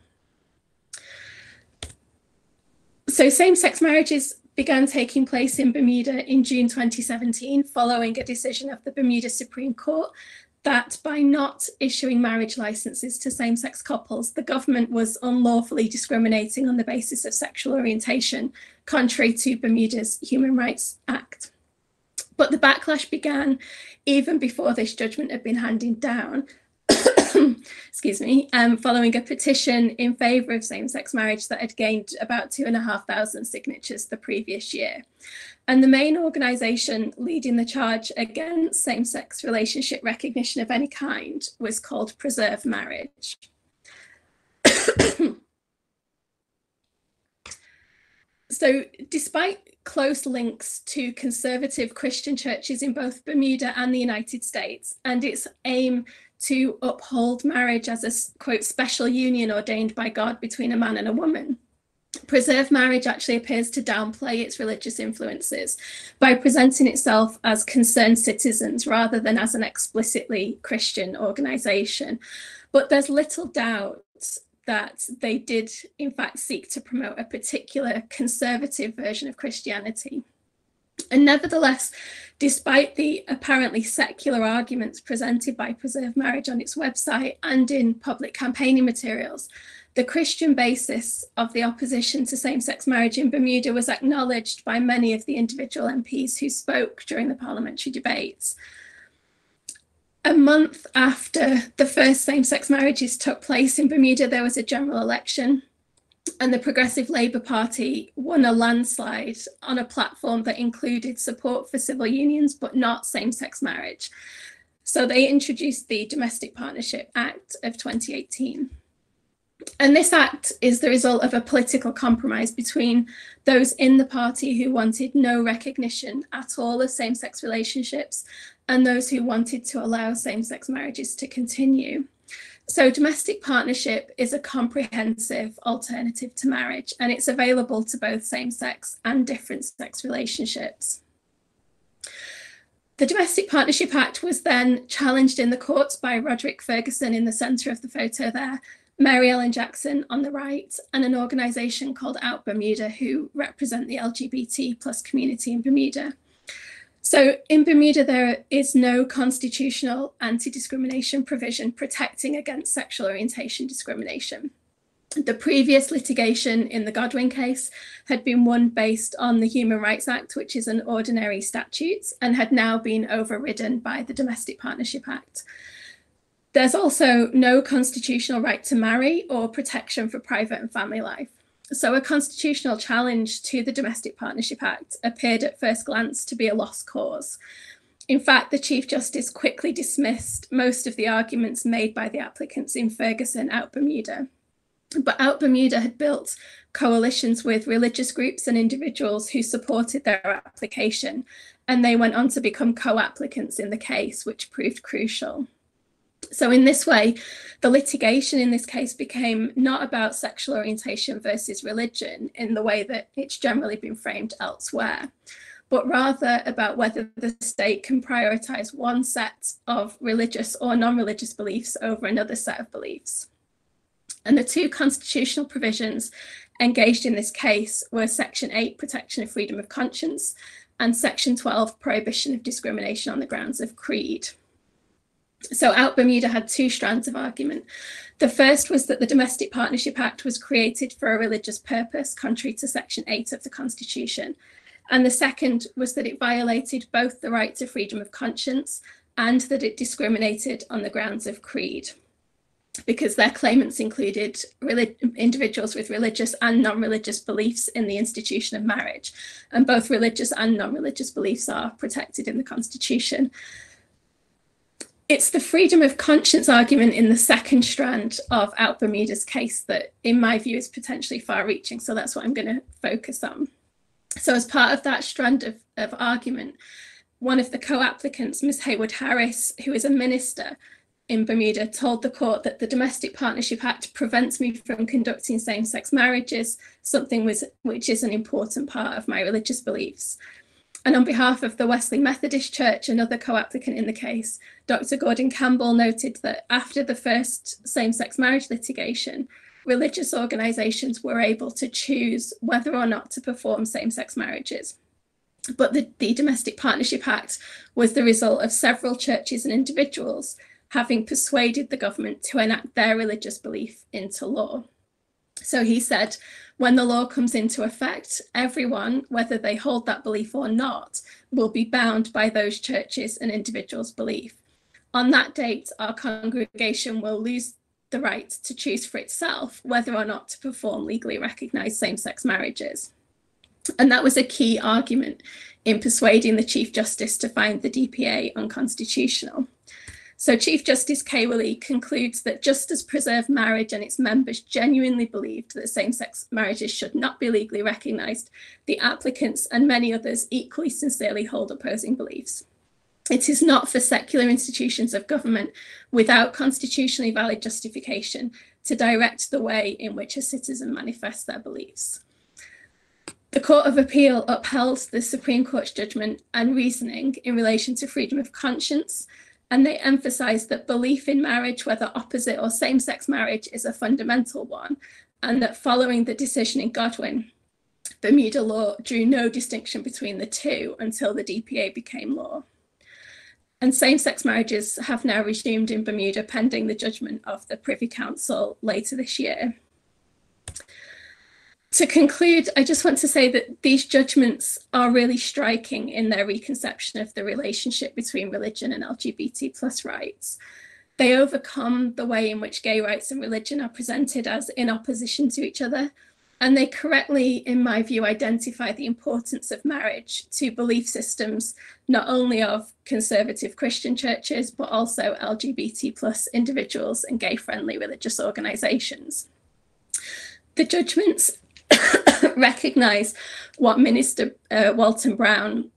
So same-sex marriages began taking place in Bermuda in June 2017 following a decision of the Bermuda Supreme Court that by not issuing marriage licenses to same sex couples, the government was unlawfully discriminating on the basis of sexual orientation, contrary to Bermuda's Human Rights Act. But the backlash began even before this judgment had been handed down. excuse me, um, following a petition in favour of same sex marriage that had gained about two and a half thousand signatures the previous year. And the main organisation leading the charge against same sex relationship recognition of any kind was called Preserve Marriage. so, despite close links to conservative Christian churches in both Bermuda and the United States, and its aim to uphold marriage as a quote special union ordained by God between a man and a woman. Preserve Marriage actually appears to downplay its religious influences by presenting itself as concerned citizens rather than as an explicitly Christian organization. But there's little doubt that they did, in fact, seek to promote a particular conservative version of Christianity. And nevertheless, despite the apparently secular arguments presented by Preserve Marriage on its website and in public campaigning materials, the Christian basis of the opposition to same sex marriage in Bermuda was acknowledged by many of the individual MPs who spoke during the parliamentary debates. A month after the first same sex marriages took place in Bermuda, there was a general election, and the Progressive Labour Party won a landslide on a platform that included support for civil unions but not same sex marriage. So they introduced the Domestic Partnership Act of 2018. And this act is the result of a political compromise between those in the party who wanted no recognition at all of same sex relationships and those who wanted to allow same sex marriages to continue. So, domestic partnership is a comprehensive alternative to marriage and it's available to both same sex and different sex relationships. The Domestic Partnership Act was then challenged in the courts by Roderick Ferguson in the centre of the photo there Mary Ellen Jackson on the right, and an organisation called Out Bermuda who represent the LGBT plus community in Bermuda. So in Bermuda, there is no constitutional anti-discrimination provision protecting against sexual orientation discrimination. The previous litigation in the Godwin case had been one based on the Human Rights Act, which is an ordinary statute, and had now been overridden by the Domestic Partnership Act. There's also no constitutional right to marry or protection for private and family life. So, a constitutional challenge to the Domestic Partnership Act appeared at first glance to be a lost cause. In fact, the Chief Justice quickly dismissed most of the arguments made by the applicants in Ferguson out Bermuda. But out Bermuda had built coalitions with religious groups and individuals who supported their application, and they went on to become co applicants in the case, which proved crucial. So, in this way, the litigation in this case became not about sexual orientation versus religion in the way that it's generally been framed elsewhere, but rather about whether the state can prioritize one set of religious or non religious beliefs over another set of beliefs. And the two constitutional provisions engaged in this case were Section 8, Protection of Freedom of Conscience, and Section 12, Prohibition of Discrimination on the Grounds of Creed. So Out Bermuda had two strands of argument. The first was that the Domestic Partnership Act was created for a religious purpose, contrary to Section 8 of the Constitution. And the second was that it violated both the right to freedom of conscience and that it discriminated on the grounds of creed, because their claimants included individuals with religious and non religious beliefs in the institution of marriage. And both religious and non religious beliefs are protected in the Constitution. It's the freedom of conscience argument in the second strand of Out Bermuda's case that, in my view, is potentially far reaching. So that's what I'm going to focus on. So, as part of that strand of, of argument, one of the co applicants, Ms. Hayward Harris, who is a minister in Bermuda, told the court that the Domestic Partnership Act prevents me from conducting same sex marriages, something was, which is an important part of my religious beliefs. And on behalf of the Wesley Methodist Church, another co applicant in the case, Dr. Gordon Campbell noted that after the first same sex marriage litigation, religious organisations were able to choose whether or not to perform same sex marriages. But the, the Domestic Partnership Act was the result of several churches and individuals having persuaded the government to enact their religious belief into law. So he said, when the law comes into effect, everyone, whether they hold that belief or not, will be bound by those churches and individuals' belief. On that date, our congregation will lose the right to choose for itself whether or not to perform legally recognized same sex marriages. And that was a key argument in persuading the Chief Justice to find the DPA unconstitutional. So Chief Justice Kawaley concludes that just as Preserve Marriage and its members genuinely believed that same-sex marriages should not be legally recognised, the applicants and many others equally sincerely hold opposing beliefs. It is not for secular institutions of government without constitutionally valid justification to direct the way in which a citizen manifests their beliefs. The Court of Appeal upheld the Supreme Court's judgment and reasoning in relation to freedom of conscience and they emphasize that belief in marriage, whether opposite or same sex marriage, is a fundamental one, and that following the decision in Godwin, Bermuda law drew no distinction between the two until the DPA became law. And same sex marriages have now resumed in Bermuda pending the judgment of the Privy Council later this year to conclude, I just want to say that these judgments are really striking in their reconception of the relationship between religion and LGBT plus rights. They overcome the way in which gay rights and religion are presented as in opposition to each other. And they correctly, in my view, identify the importance of marriage to belief systems, not only of conservative Christian churches, but also LGBT plus individuals and gay friendly religious organizations. The judgments recognize what Minister uh, Walton Brown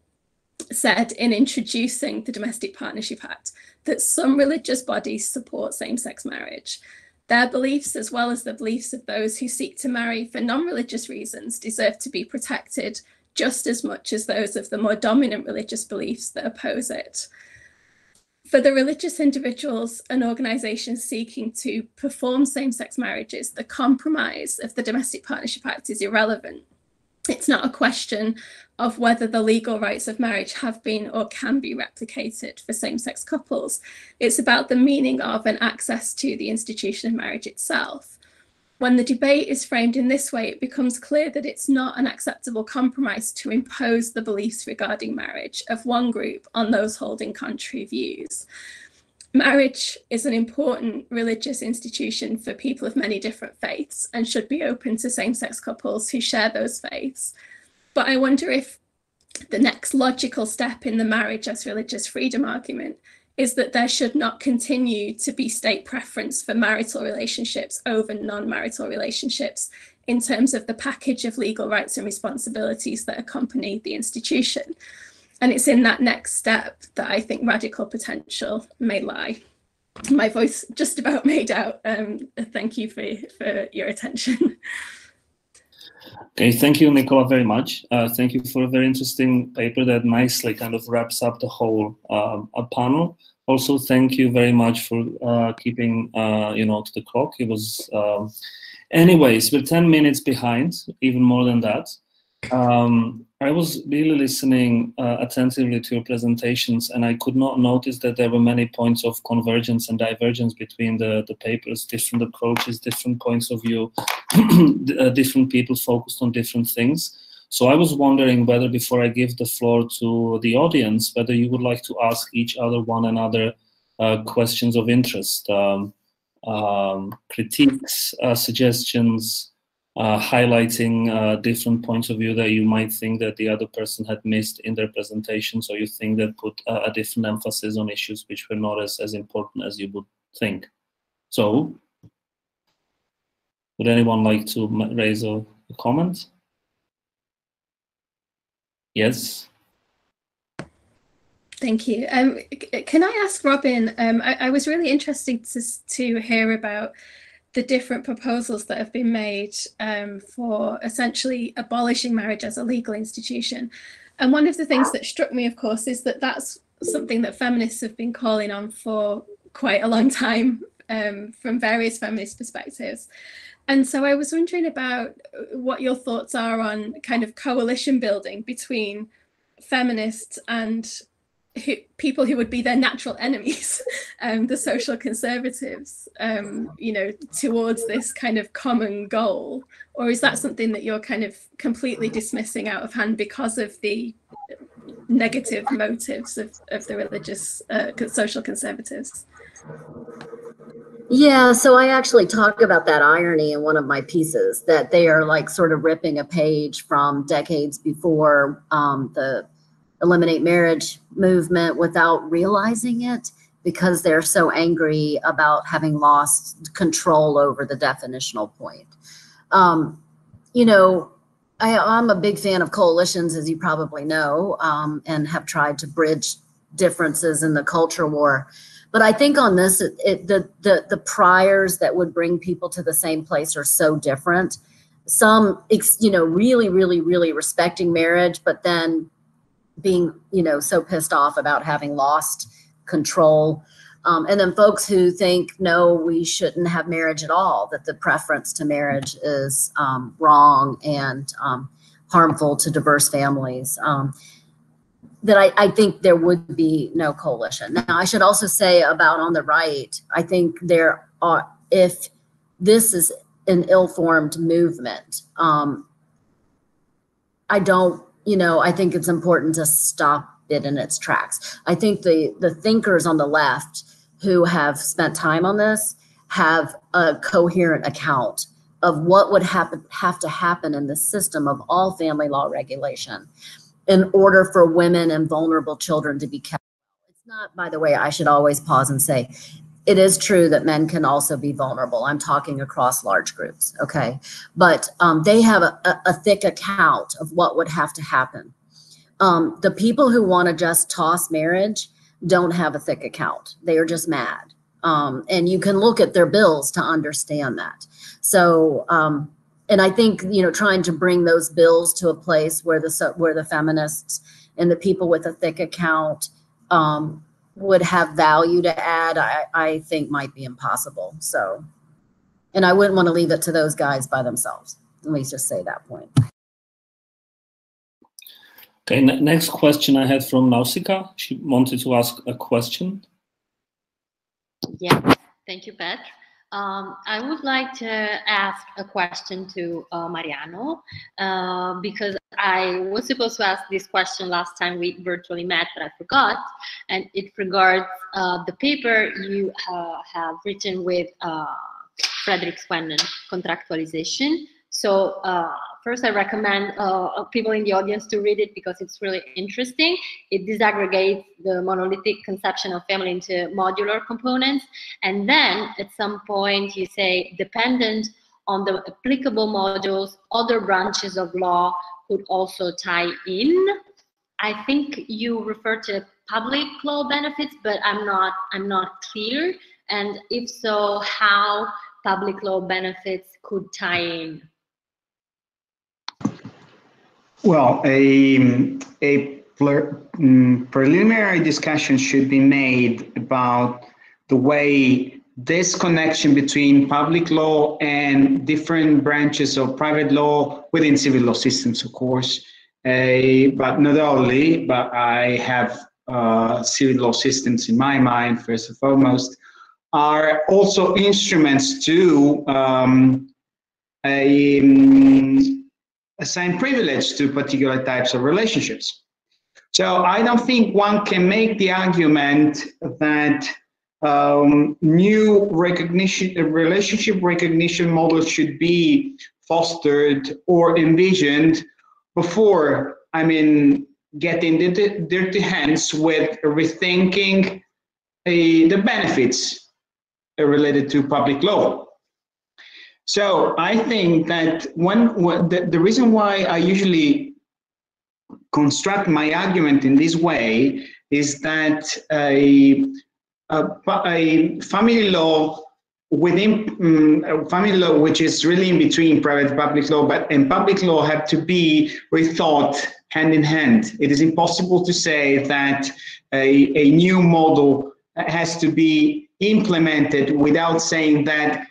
said in introducing the Domestic Partnership Act that some religious bodies support same sex marriage. Their beliefs, as well as the beliefs of those who seek to marry for non religious reasons, deserve to be protected just as much as those of the more dominant religious beliefs that oppose it for the religious individuals and organisations seeking to perform same sex marriages, the compromise of the Domestic Partnership Act is irrelevant. It's not a question of whether the legal rights of marriage have been or can be replicated for same sex couples. It's about the meaning of and access to the institution of marriage itself. When the debate is framed in this way, it becomes clear that it's not an acceptable compromise to impose the beliefs regarding marriage of one group on those holding contrary views. Marriage is an important religious institution for people of many different faiths and should be open to same sex couples who share those faiths. But I wonder if the next logical step in the marriage as religious freedom argument is that there should not continue to be state preference for marital relationships over non-marital relationships in terms of the package of legal rights and responsibilities that accompany the institution. And it's in that next step that I think radical potential may lie. My voice just about made out. Um, thank you for, for your attention. Okay, thank you, Nicola, very much. Uh, thank you for a very interesting paper that nicely kind of wraps up the whole um, panel. Also, thank you very much for uh, keeping, uh, you know, to the clock. It was, um, anyways, we're 10 minutes behind, even more than that. Um, I was really listening uh, attentively to your presentations, and I could not notice that there were many points of convergence and divergence between the, the papers, different approaches, different points of view, uh, different people focused on different things. So I was wondering whether before I give the floor to the audience, whether you would like to ask each other one another uh, questions of interest, um, um, critiques, uh, suggestions, uh, highlighting uh, different points of view that you might think that the other person had missed in their presentation, so you think that put a different emphasis on issues which were not as, as important as you would think. So, would anyone like to raise a, a comment? Yes. Thank you. Um, can I ask Robin? Um, I, I, was really interested to, to hear about the different proposals that have been made um, for essentially abolishing marriage as a legal institution. And one of the things that struck me, of course, is that that's something that feminists have been calling on for quite a long time um, from various feminist perspectives. And so I was wondering about what your thoughts are on kind of coalition building between feminists and who, people who would be their natural enemies, um, the social conservatives, um, you know, towards this kind of common goal? Or is that something that you're kind of completely dismissing out of hand because of the negative motives of, of the religious uh, social conservatives? Yeah, so I actually talk about that irony in one of my pieces that they are like sort of ripping a page from decades before um, the eliminate marriage movement without realizing it because they're so angry about having lost control over the definitional point. Um, you know, I, am a big fan of coalitions, as you probably know, um, and have tried to bridge differences in the culture war. But I think on this, it, it, the, the the priors that would bring people to the same place are so different. Some, you know, really, really, really respecting marriage, but then being, you know, so pissed off about having lost control. Um, and then folks who think, no, we shouldn't have marriage at all, that the preference to marriage is um, wrong and um, harmful to diverse families. Um, that I, I think there would be no coalition. Now, I should also say about on the right, I think there are, if this is an ill formed movement, um, I don't you know, I think it's important to stop it in its tracks. I think the the thinkers on the left who have spent time on this have a coherent account of what would happen have to happen in the system of all family law regulation in order for women and vulnerable children to be kept. It's not, by the way, I should always pause and say it is true that men can also be vulnerable. I'm talking across large groups, okay? But um, they have a, a, a, thick account of what would have to happen. Um, the people who want to just toss marriage don't have a thick account. They are just mad. Um, and you can look at their bills to understand that. So, um, and I think you know, trying to bring those bills to a place where the where the feminists and the people with a thick account um, would have value to add, I, I think might be impossible. So, and I wouldn't want to leave it to those guys by themselves. Let me just say that point. Okay, next question I had from Nausica. She wanted to ask a question. Yeah, thank you, Pat. Um, I would like to ask a question to uh, Mariano uh, because I was supposed to ask this question last time we virtually met, but I forgot. And it regards uh, the paper you uh, have written with uh, Frederik Swennen, Contractualization. So uh, first I recommend uh, people in the audience to read it because it's really interesting. It disaggregates the monolithic conception of family into modular components. And then at some point you say dependent on the applicable modules, other branches of law could also tie in. I think you refer to public law benefits, but I'm not, I'm not clear. And if so, how public law benefits could tie in? Well, a, a mm, preliminary discussion should be made about the way this connection between public law and different branches of private law within civil law systems, of course, uh, but not only, but I have uh, civil law systems in my mind, first and foremost, are also instruments to um, a, um, assign privilege to particular types of relationships. So I don't think one can make the argument that um, new recognition, uh, relationship recognition models should be fostered or envisioned before, I mean, getting the dirty hands with rethinking a, the benefits uh, related to public law. So I think that when the, the reason why I usually construct my argument in this way is that a, a, a family law within um, family law, which is really in between private and public law, but and public law have to be rethought hand in hand. It is impossible to say that a, a new model has to be implemented without saying that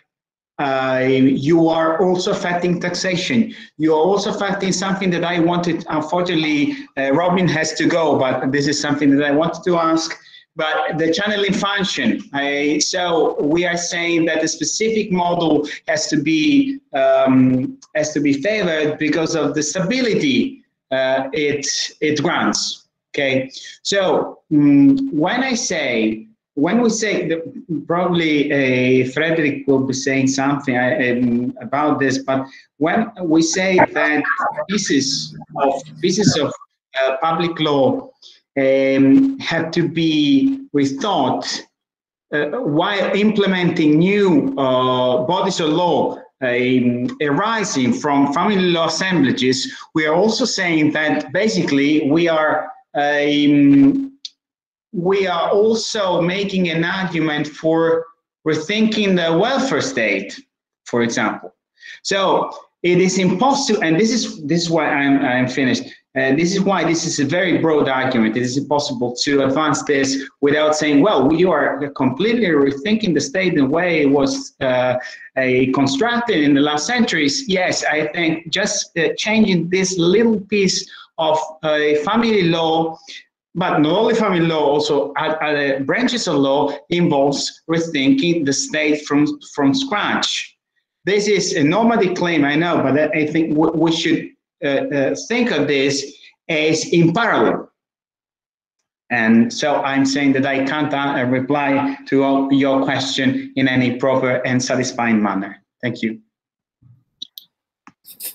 uh, you are also affecting taxation. You are also affecting something that I wanted, unfortunately, uh, Robin has to go, but this is something that I wanted to ask. But the channeling function, I, so we are saying that the specific model has to be um, has to be favored because of the stability uh, it it grants. Okay, so um, when I say when we say the, probably uh, Frederik will be saying something um, about this, but when we say that pieces of pieces of uh, public law um, have to be rethought uh, while implementing new uh, bodies of law um, arising from family law assemblages, we are also saying that basically we are um, we are also making an argument for rethinking the welfare state, for example. So it is impossible, and this is this is why I'm I'm finished. And this is why this is a very broad argument. It is impossible to advance this without saying, well, you are completely rethinking the state in the way it was uh, constructed in the last centuries. Yes, I think just uh, changing this little piece of uh, family law but not only family law, also other branches of law involves rethinking the state from, from scratch. This is a nomadic claim, I know, but I think we should uh, uh, think of this as in parallel. And so I'm saying that I can't uh, reply to your question in any proper and satisfying manner. Thank you.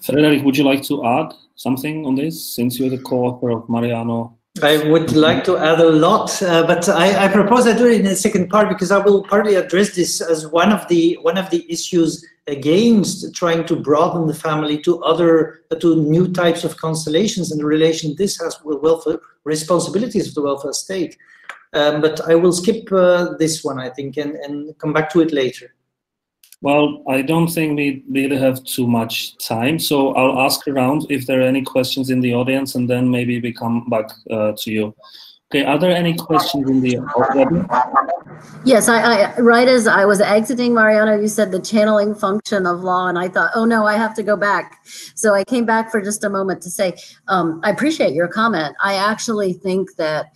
Frederik, would you like to add something on this since you're the co-author of Mariano I would like to add a lot, uh, but I, I, propose I do it in the second part because I will partly address this as one of the one of the issues against trying to broaden the family to other uh, to new types of constellations and the relation this has with welfare responsibilities of the welfare state. Um, but I will skip uh, this one, I think, and, and come back to it later. Well, I don't think we really have too much time, so I'll ask around if there are any questions in the audience, and then maybe we come back uh, to you. Okay, are there any questions in the audience? Yes, I, I, right as I was exiting, Mariano, you said the channeling function of law, and I thought, oh no, I have to go back. So I came back for just a moment to say, um, I appreciate your comment. I actually think that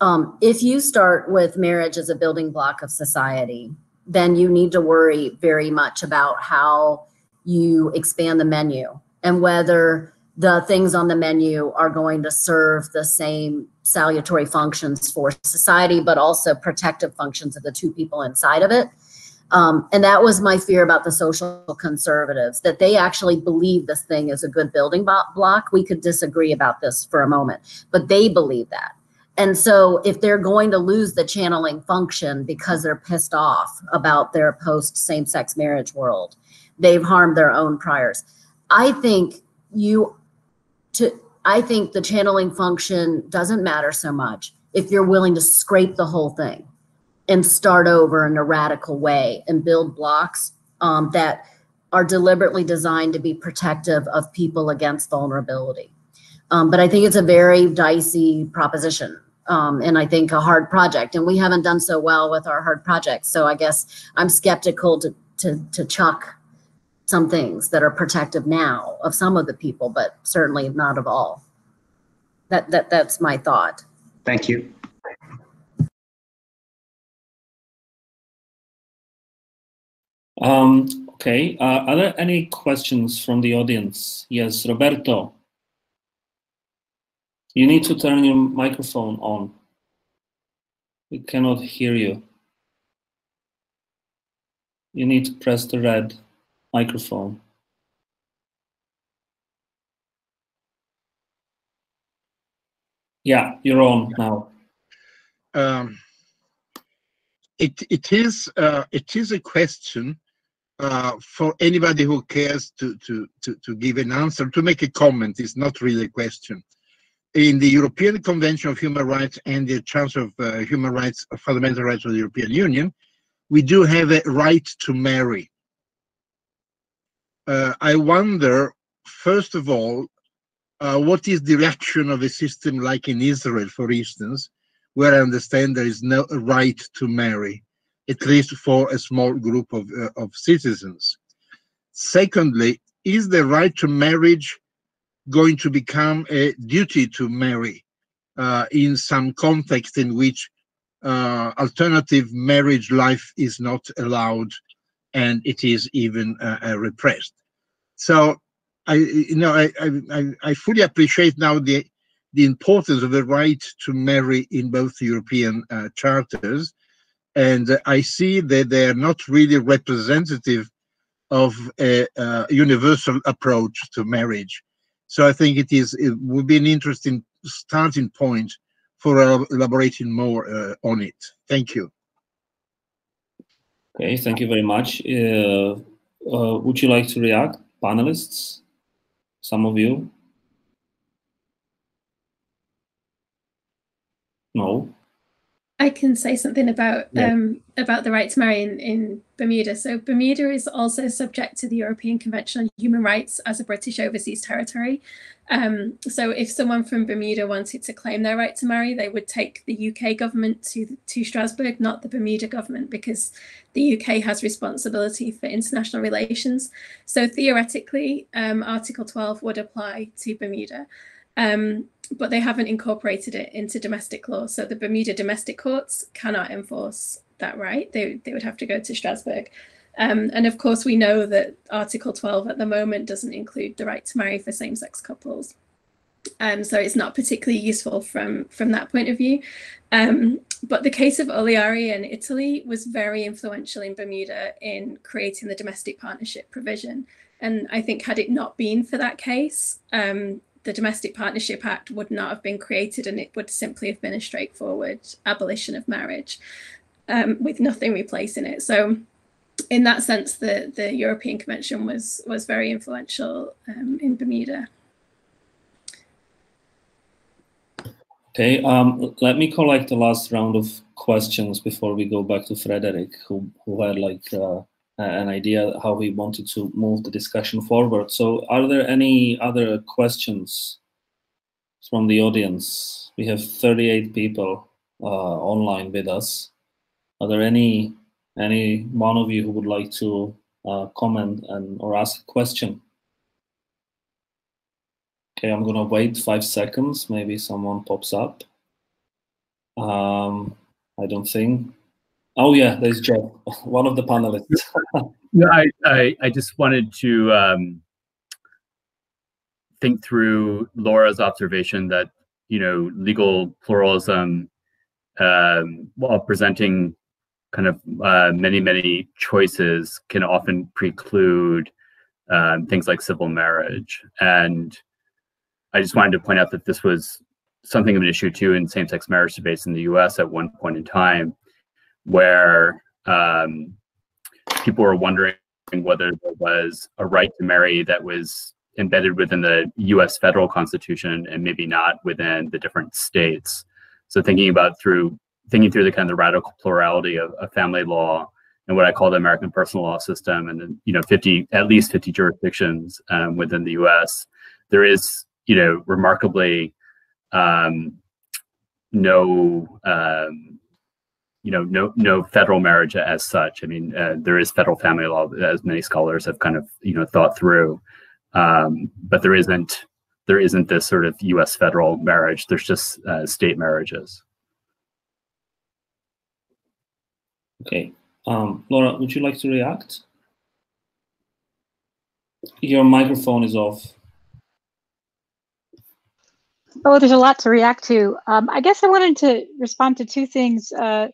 um, if you start with marriage as a building block of society, then you need to worry very much about how you expand the menu and whether the things on the menu are going to serve the same salutary functions for society, but also protective functions of the two people inside of it. Um, and that was my fear about the social conservatives, that they actually believe this thing is a good building block. We could disagree about this for a moment, but they believe that. And so if they're going to lose the channeling function because they're pissed off about their post same sex marriage world, they've harmed their own priors. I think you to I think the channeling function doesn't matter so much if you're willing to scrape the whole thing and start over in a radical way and build blocks um, that are deliberately designed to be protective of people against vulnerability. Um, but I think it's a very dicey proposition. Um, and I think a hard project. And we haven't done so well with our hard projects. So I guess I'm skeptical to, to, to chuck some things that are protective now of some of the people, but certainly not of all. That, that that's my thought. Thank you. Um, okay, uh, are there any questions from the audience? Yes, Roberto. You need to turn your microphone on. We cannot hear you. You need to press the red microphone. Yeah, you're on now. Um, it it is uh, it is a question uh, for anybody who cares to, to to to give an answer to make a comment. It's not really a question in the European Convention of Human Rights and the Charter of uh, Human Rights, Fundamental Rights of the European Union, we do have a right to marry. Uh, I wonder, first of all, uh, what is the reaction of a system like in Israel, for instance, where I understand there is no right to marry. at least for a small group of, uh, of citizens. Secondly, is the right to marriage going to become a duty to marry uh, in some context in which uh, alternative marriage life is not allowed and it is even uh, uh repressed. So I, you know, I, I, I fully appreciate now the the importance of the right to marry in both European uh, charters, and I see that they are not really representative of a, a universal approach to marriage. So I think it is it would be an interesting starting point for elaborating more uh, on it. Thank you. Okay, thank you very much. Uh, uh, would you like to react, panelists? Some of you? No. I can say something about yeah. um, about the right to marry in, in Bermuda. So Bermuda is also subject to the European Convention on Human Rights as a British overseas territory. Um, so if someone from Bermuda wanted to claim their right to marry, they would take the UK government to to Strasbourg, not the Bermuda government, because the UK has responsibility for international relations. So theoretically, um, Article 12 would apply to Bermuda. Um, but they haven't incorporated it into domestic law. So the Bermuda domestic courts cannot enforce that right. They, they would have to go to Strasbourg. Um, and of course, we know that Article 12 at the moment doesn't include the right to marry for same sex couples. Um, so it's not particularly useful from, from that point of view. Um, but the case of Oliari in Italy was very influential in Bermuda in creating the domestic partnership provision. And I think had it not been for that case, um, the Domestic Partnership Act would not have been created and it would simply have been a straightforward abolition of marriage um, with nothing replacing it. So in that sense, the, the European Convention was, was very influential um, in Bermuda. Okay, um, let me collect the last round of questions before we go back to Frederik, who, who had like uh, an idea how we wanted to move the discussion forward. So are there any other questions from the audience? We have 38 people uh, online with us. Are there any any one of you who would like to uh, comment and or ask a question? Okay, I'm gonna wait five seconds. Maybe someone pops up. Um, I don't think. Oh yeah, there's Jeff, one of the panelists. yeah, I, I, I just wanted to um, think through Laura's observation that you know legal pluralism, um, while presenting kind of uh, many many choices, can often preclude um, things like civil marriage. And I just wanted to point out that this was something of an issue too in same-sex marriage debates in the U.S. at one point in time where um, people were wondering whether there was a right to marry that was embedded within the US federal constitution and maybe not within the different states. So thinking about through thinking through the kind of the radical plurality of, of family law and what I call the American personal law system and you know 50 at least 50 jurisdictions um, within the US, there is, you know, remarkably um, no um, you know, no no federal marriage as such. I mean, uh, there is federal family law, as many scholars have kind of you know thought through, um, but there isn't there isn't this sort of U.S. federal marriage. There's just uh, state marriages. Okay, um, Laura, would you like to react? Your microphone is off. Oh, there's a lot to react to. Um, I guess I wanted to respond to two things. Uh,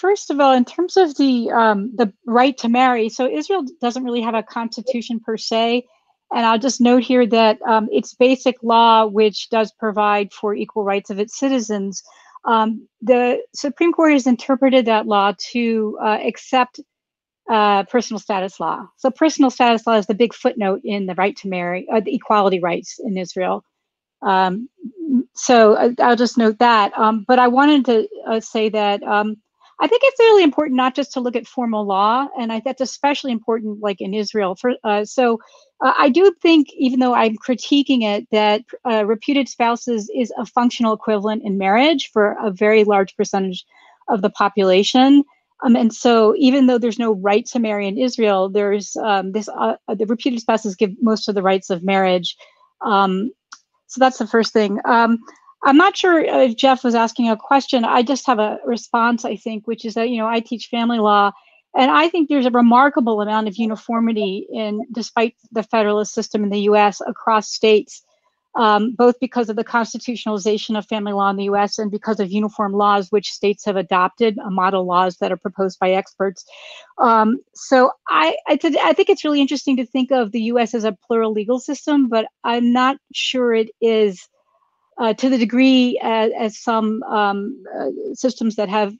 First of all, in terms of the um, the right to marry, so Israel doesn't really have a constitution per se, and I'll just note here that um, its basic law, which does provide for equal rights of its citizens, um, the Supreme Court has interpreted that law to uh, accept uh, personal status law. So personal status law is the big footnote in the right to marry, uh, the equality rights in Israel. Um, so uh, I'll just note that. Um, but I wanted to uh, say that um, I think it's really important not just to look at formal law, and I, that's especially important, like in Israel. For uh, so, uh, I do think, even though I'm critiquing it, that uh, reputed spouses is a functional equivalent in marriage for a very large percentage of the population. Um, and so even though there's no right to marry in Israel, there's um, this uh, the reputed spouses give most of the rights of marriage. Um, so that's the first thing. Um, I'm not sure if Jeff was asking a question. I just have a response, I think, which is that, you know, I teach family law, and I think there's a remarkable amount of uniformity in, despite the federalist system in the US across states, um, both because of the constitutionalization of family law in the US and because of uniform laws, which states have adopted, uh, model laws that are proposed by experts. Um, so I, I, th I think it's really interesting to think of the US as a plural legal system, but I'm not sure it is uh, to the degree as, as some um, uh, systems that have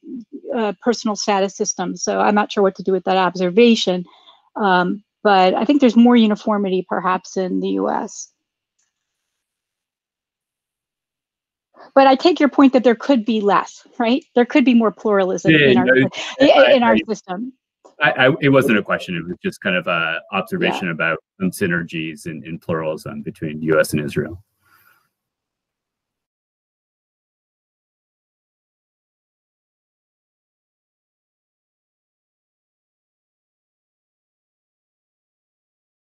uh, personal status systems. So I'm not sure what to do with that observation. Um, but I think there's more uniformity perhaps in the US. But I take your point that there could be less, right? There could be more pluralism yeah, in our, no, in I, our I, system. I, it wasn't a question. It was just kind of an observation yeah. about some synergies in, in pluralism between U.S. and Israel.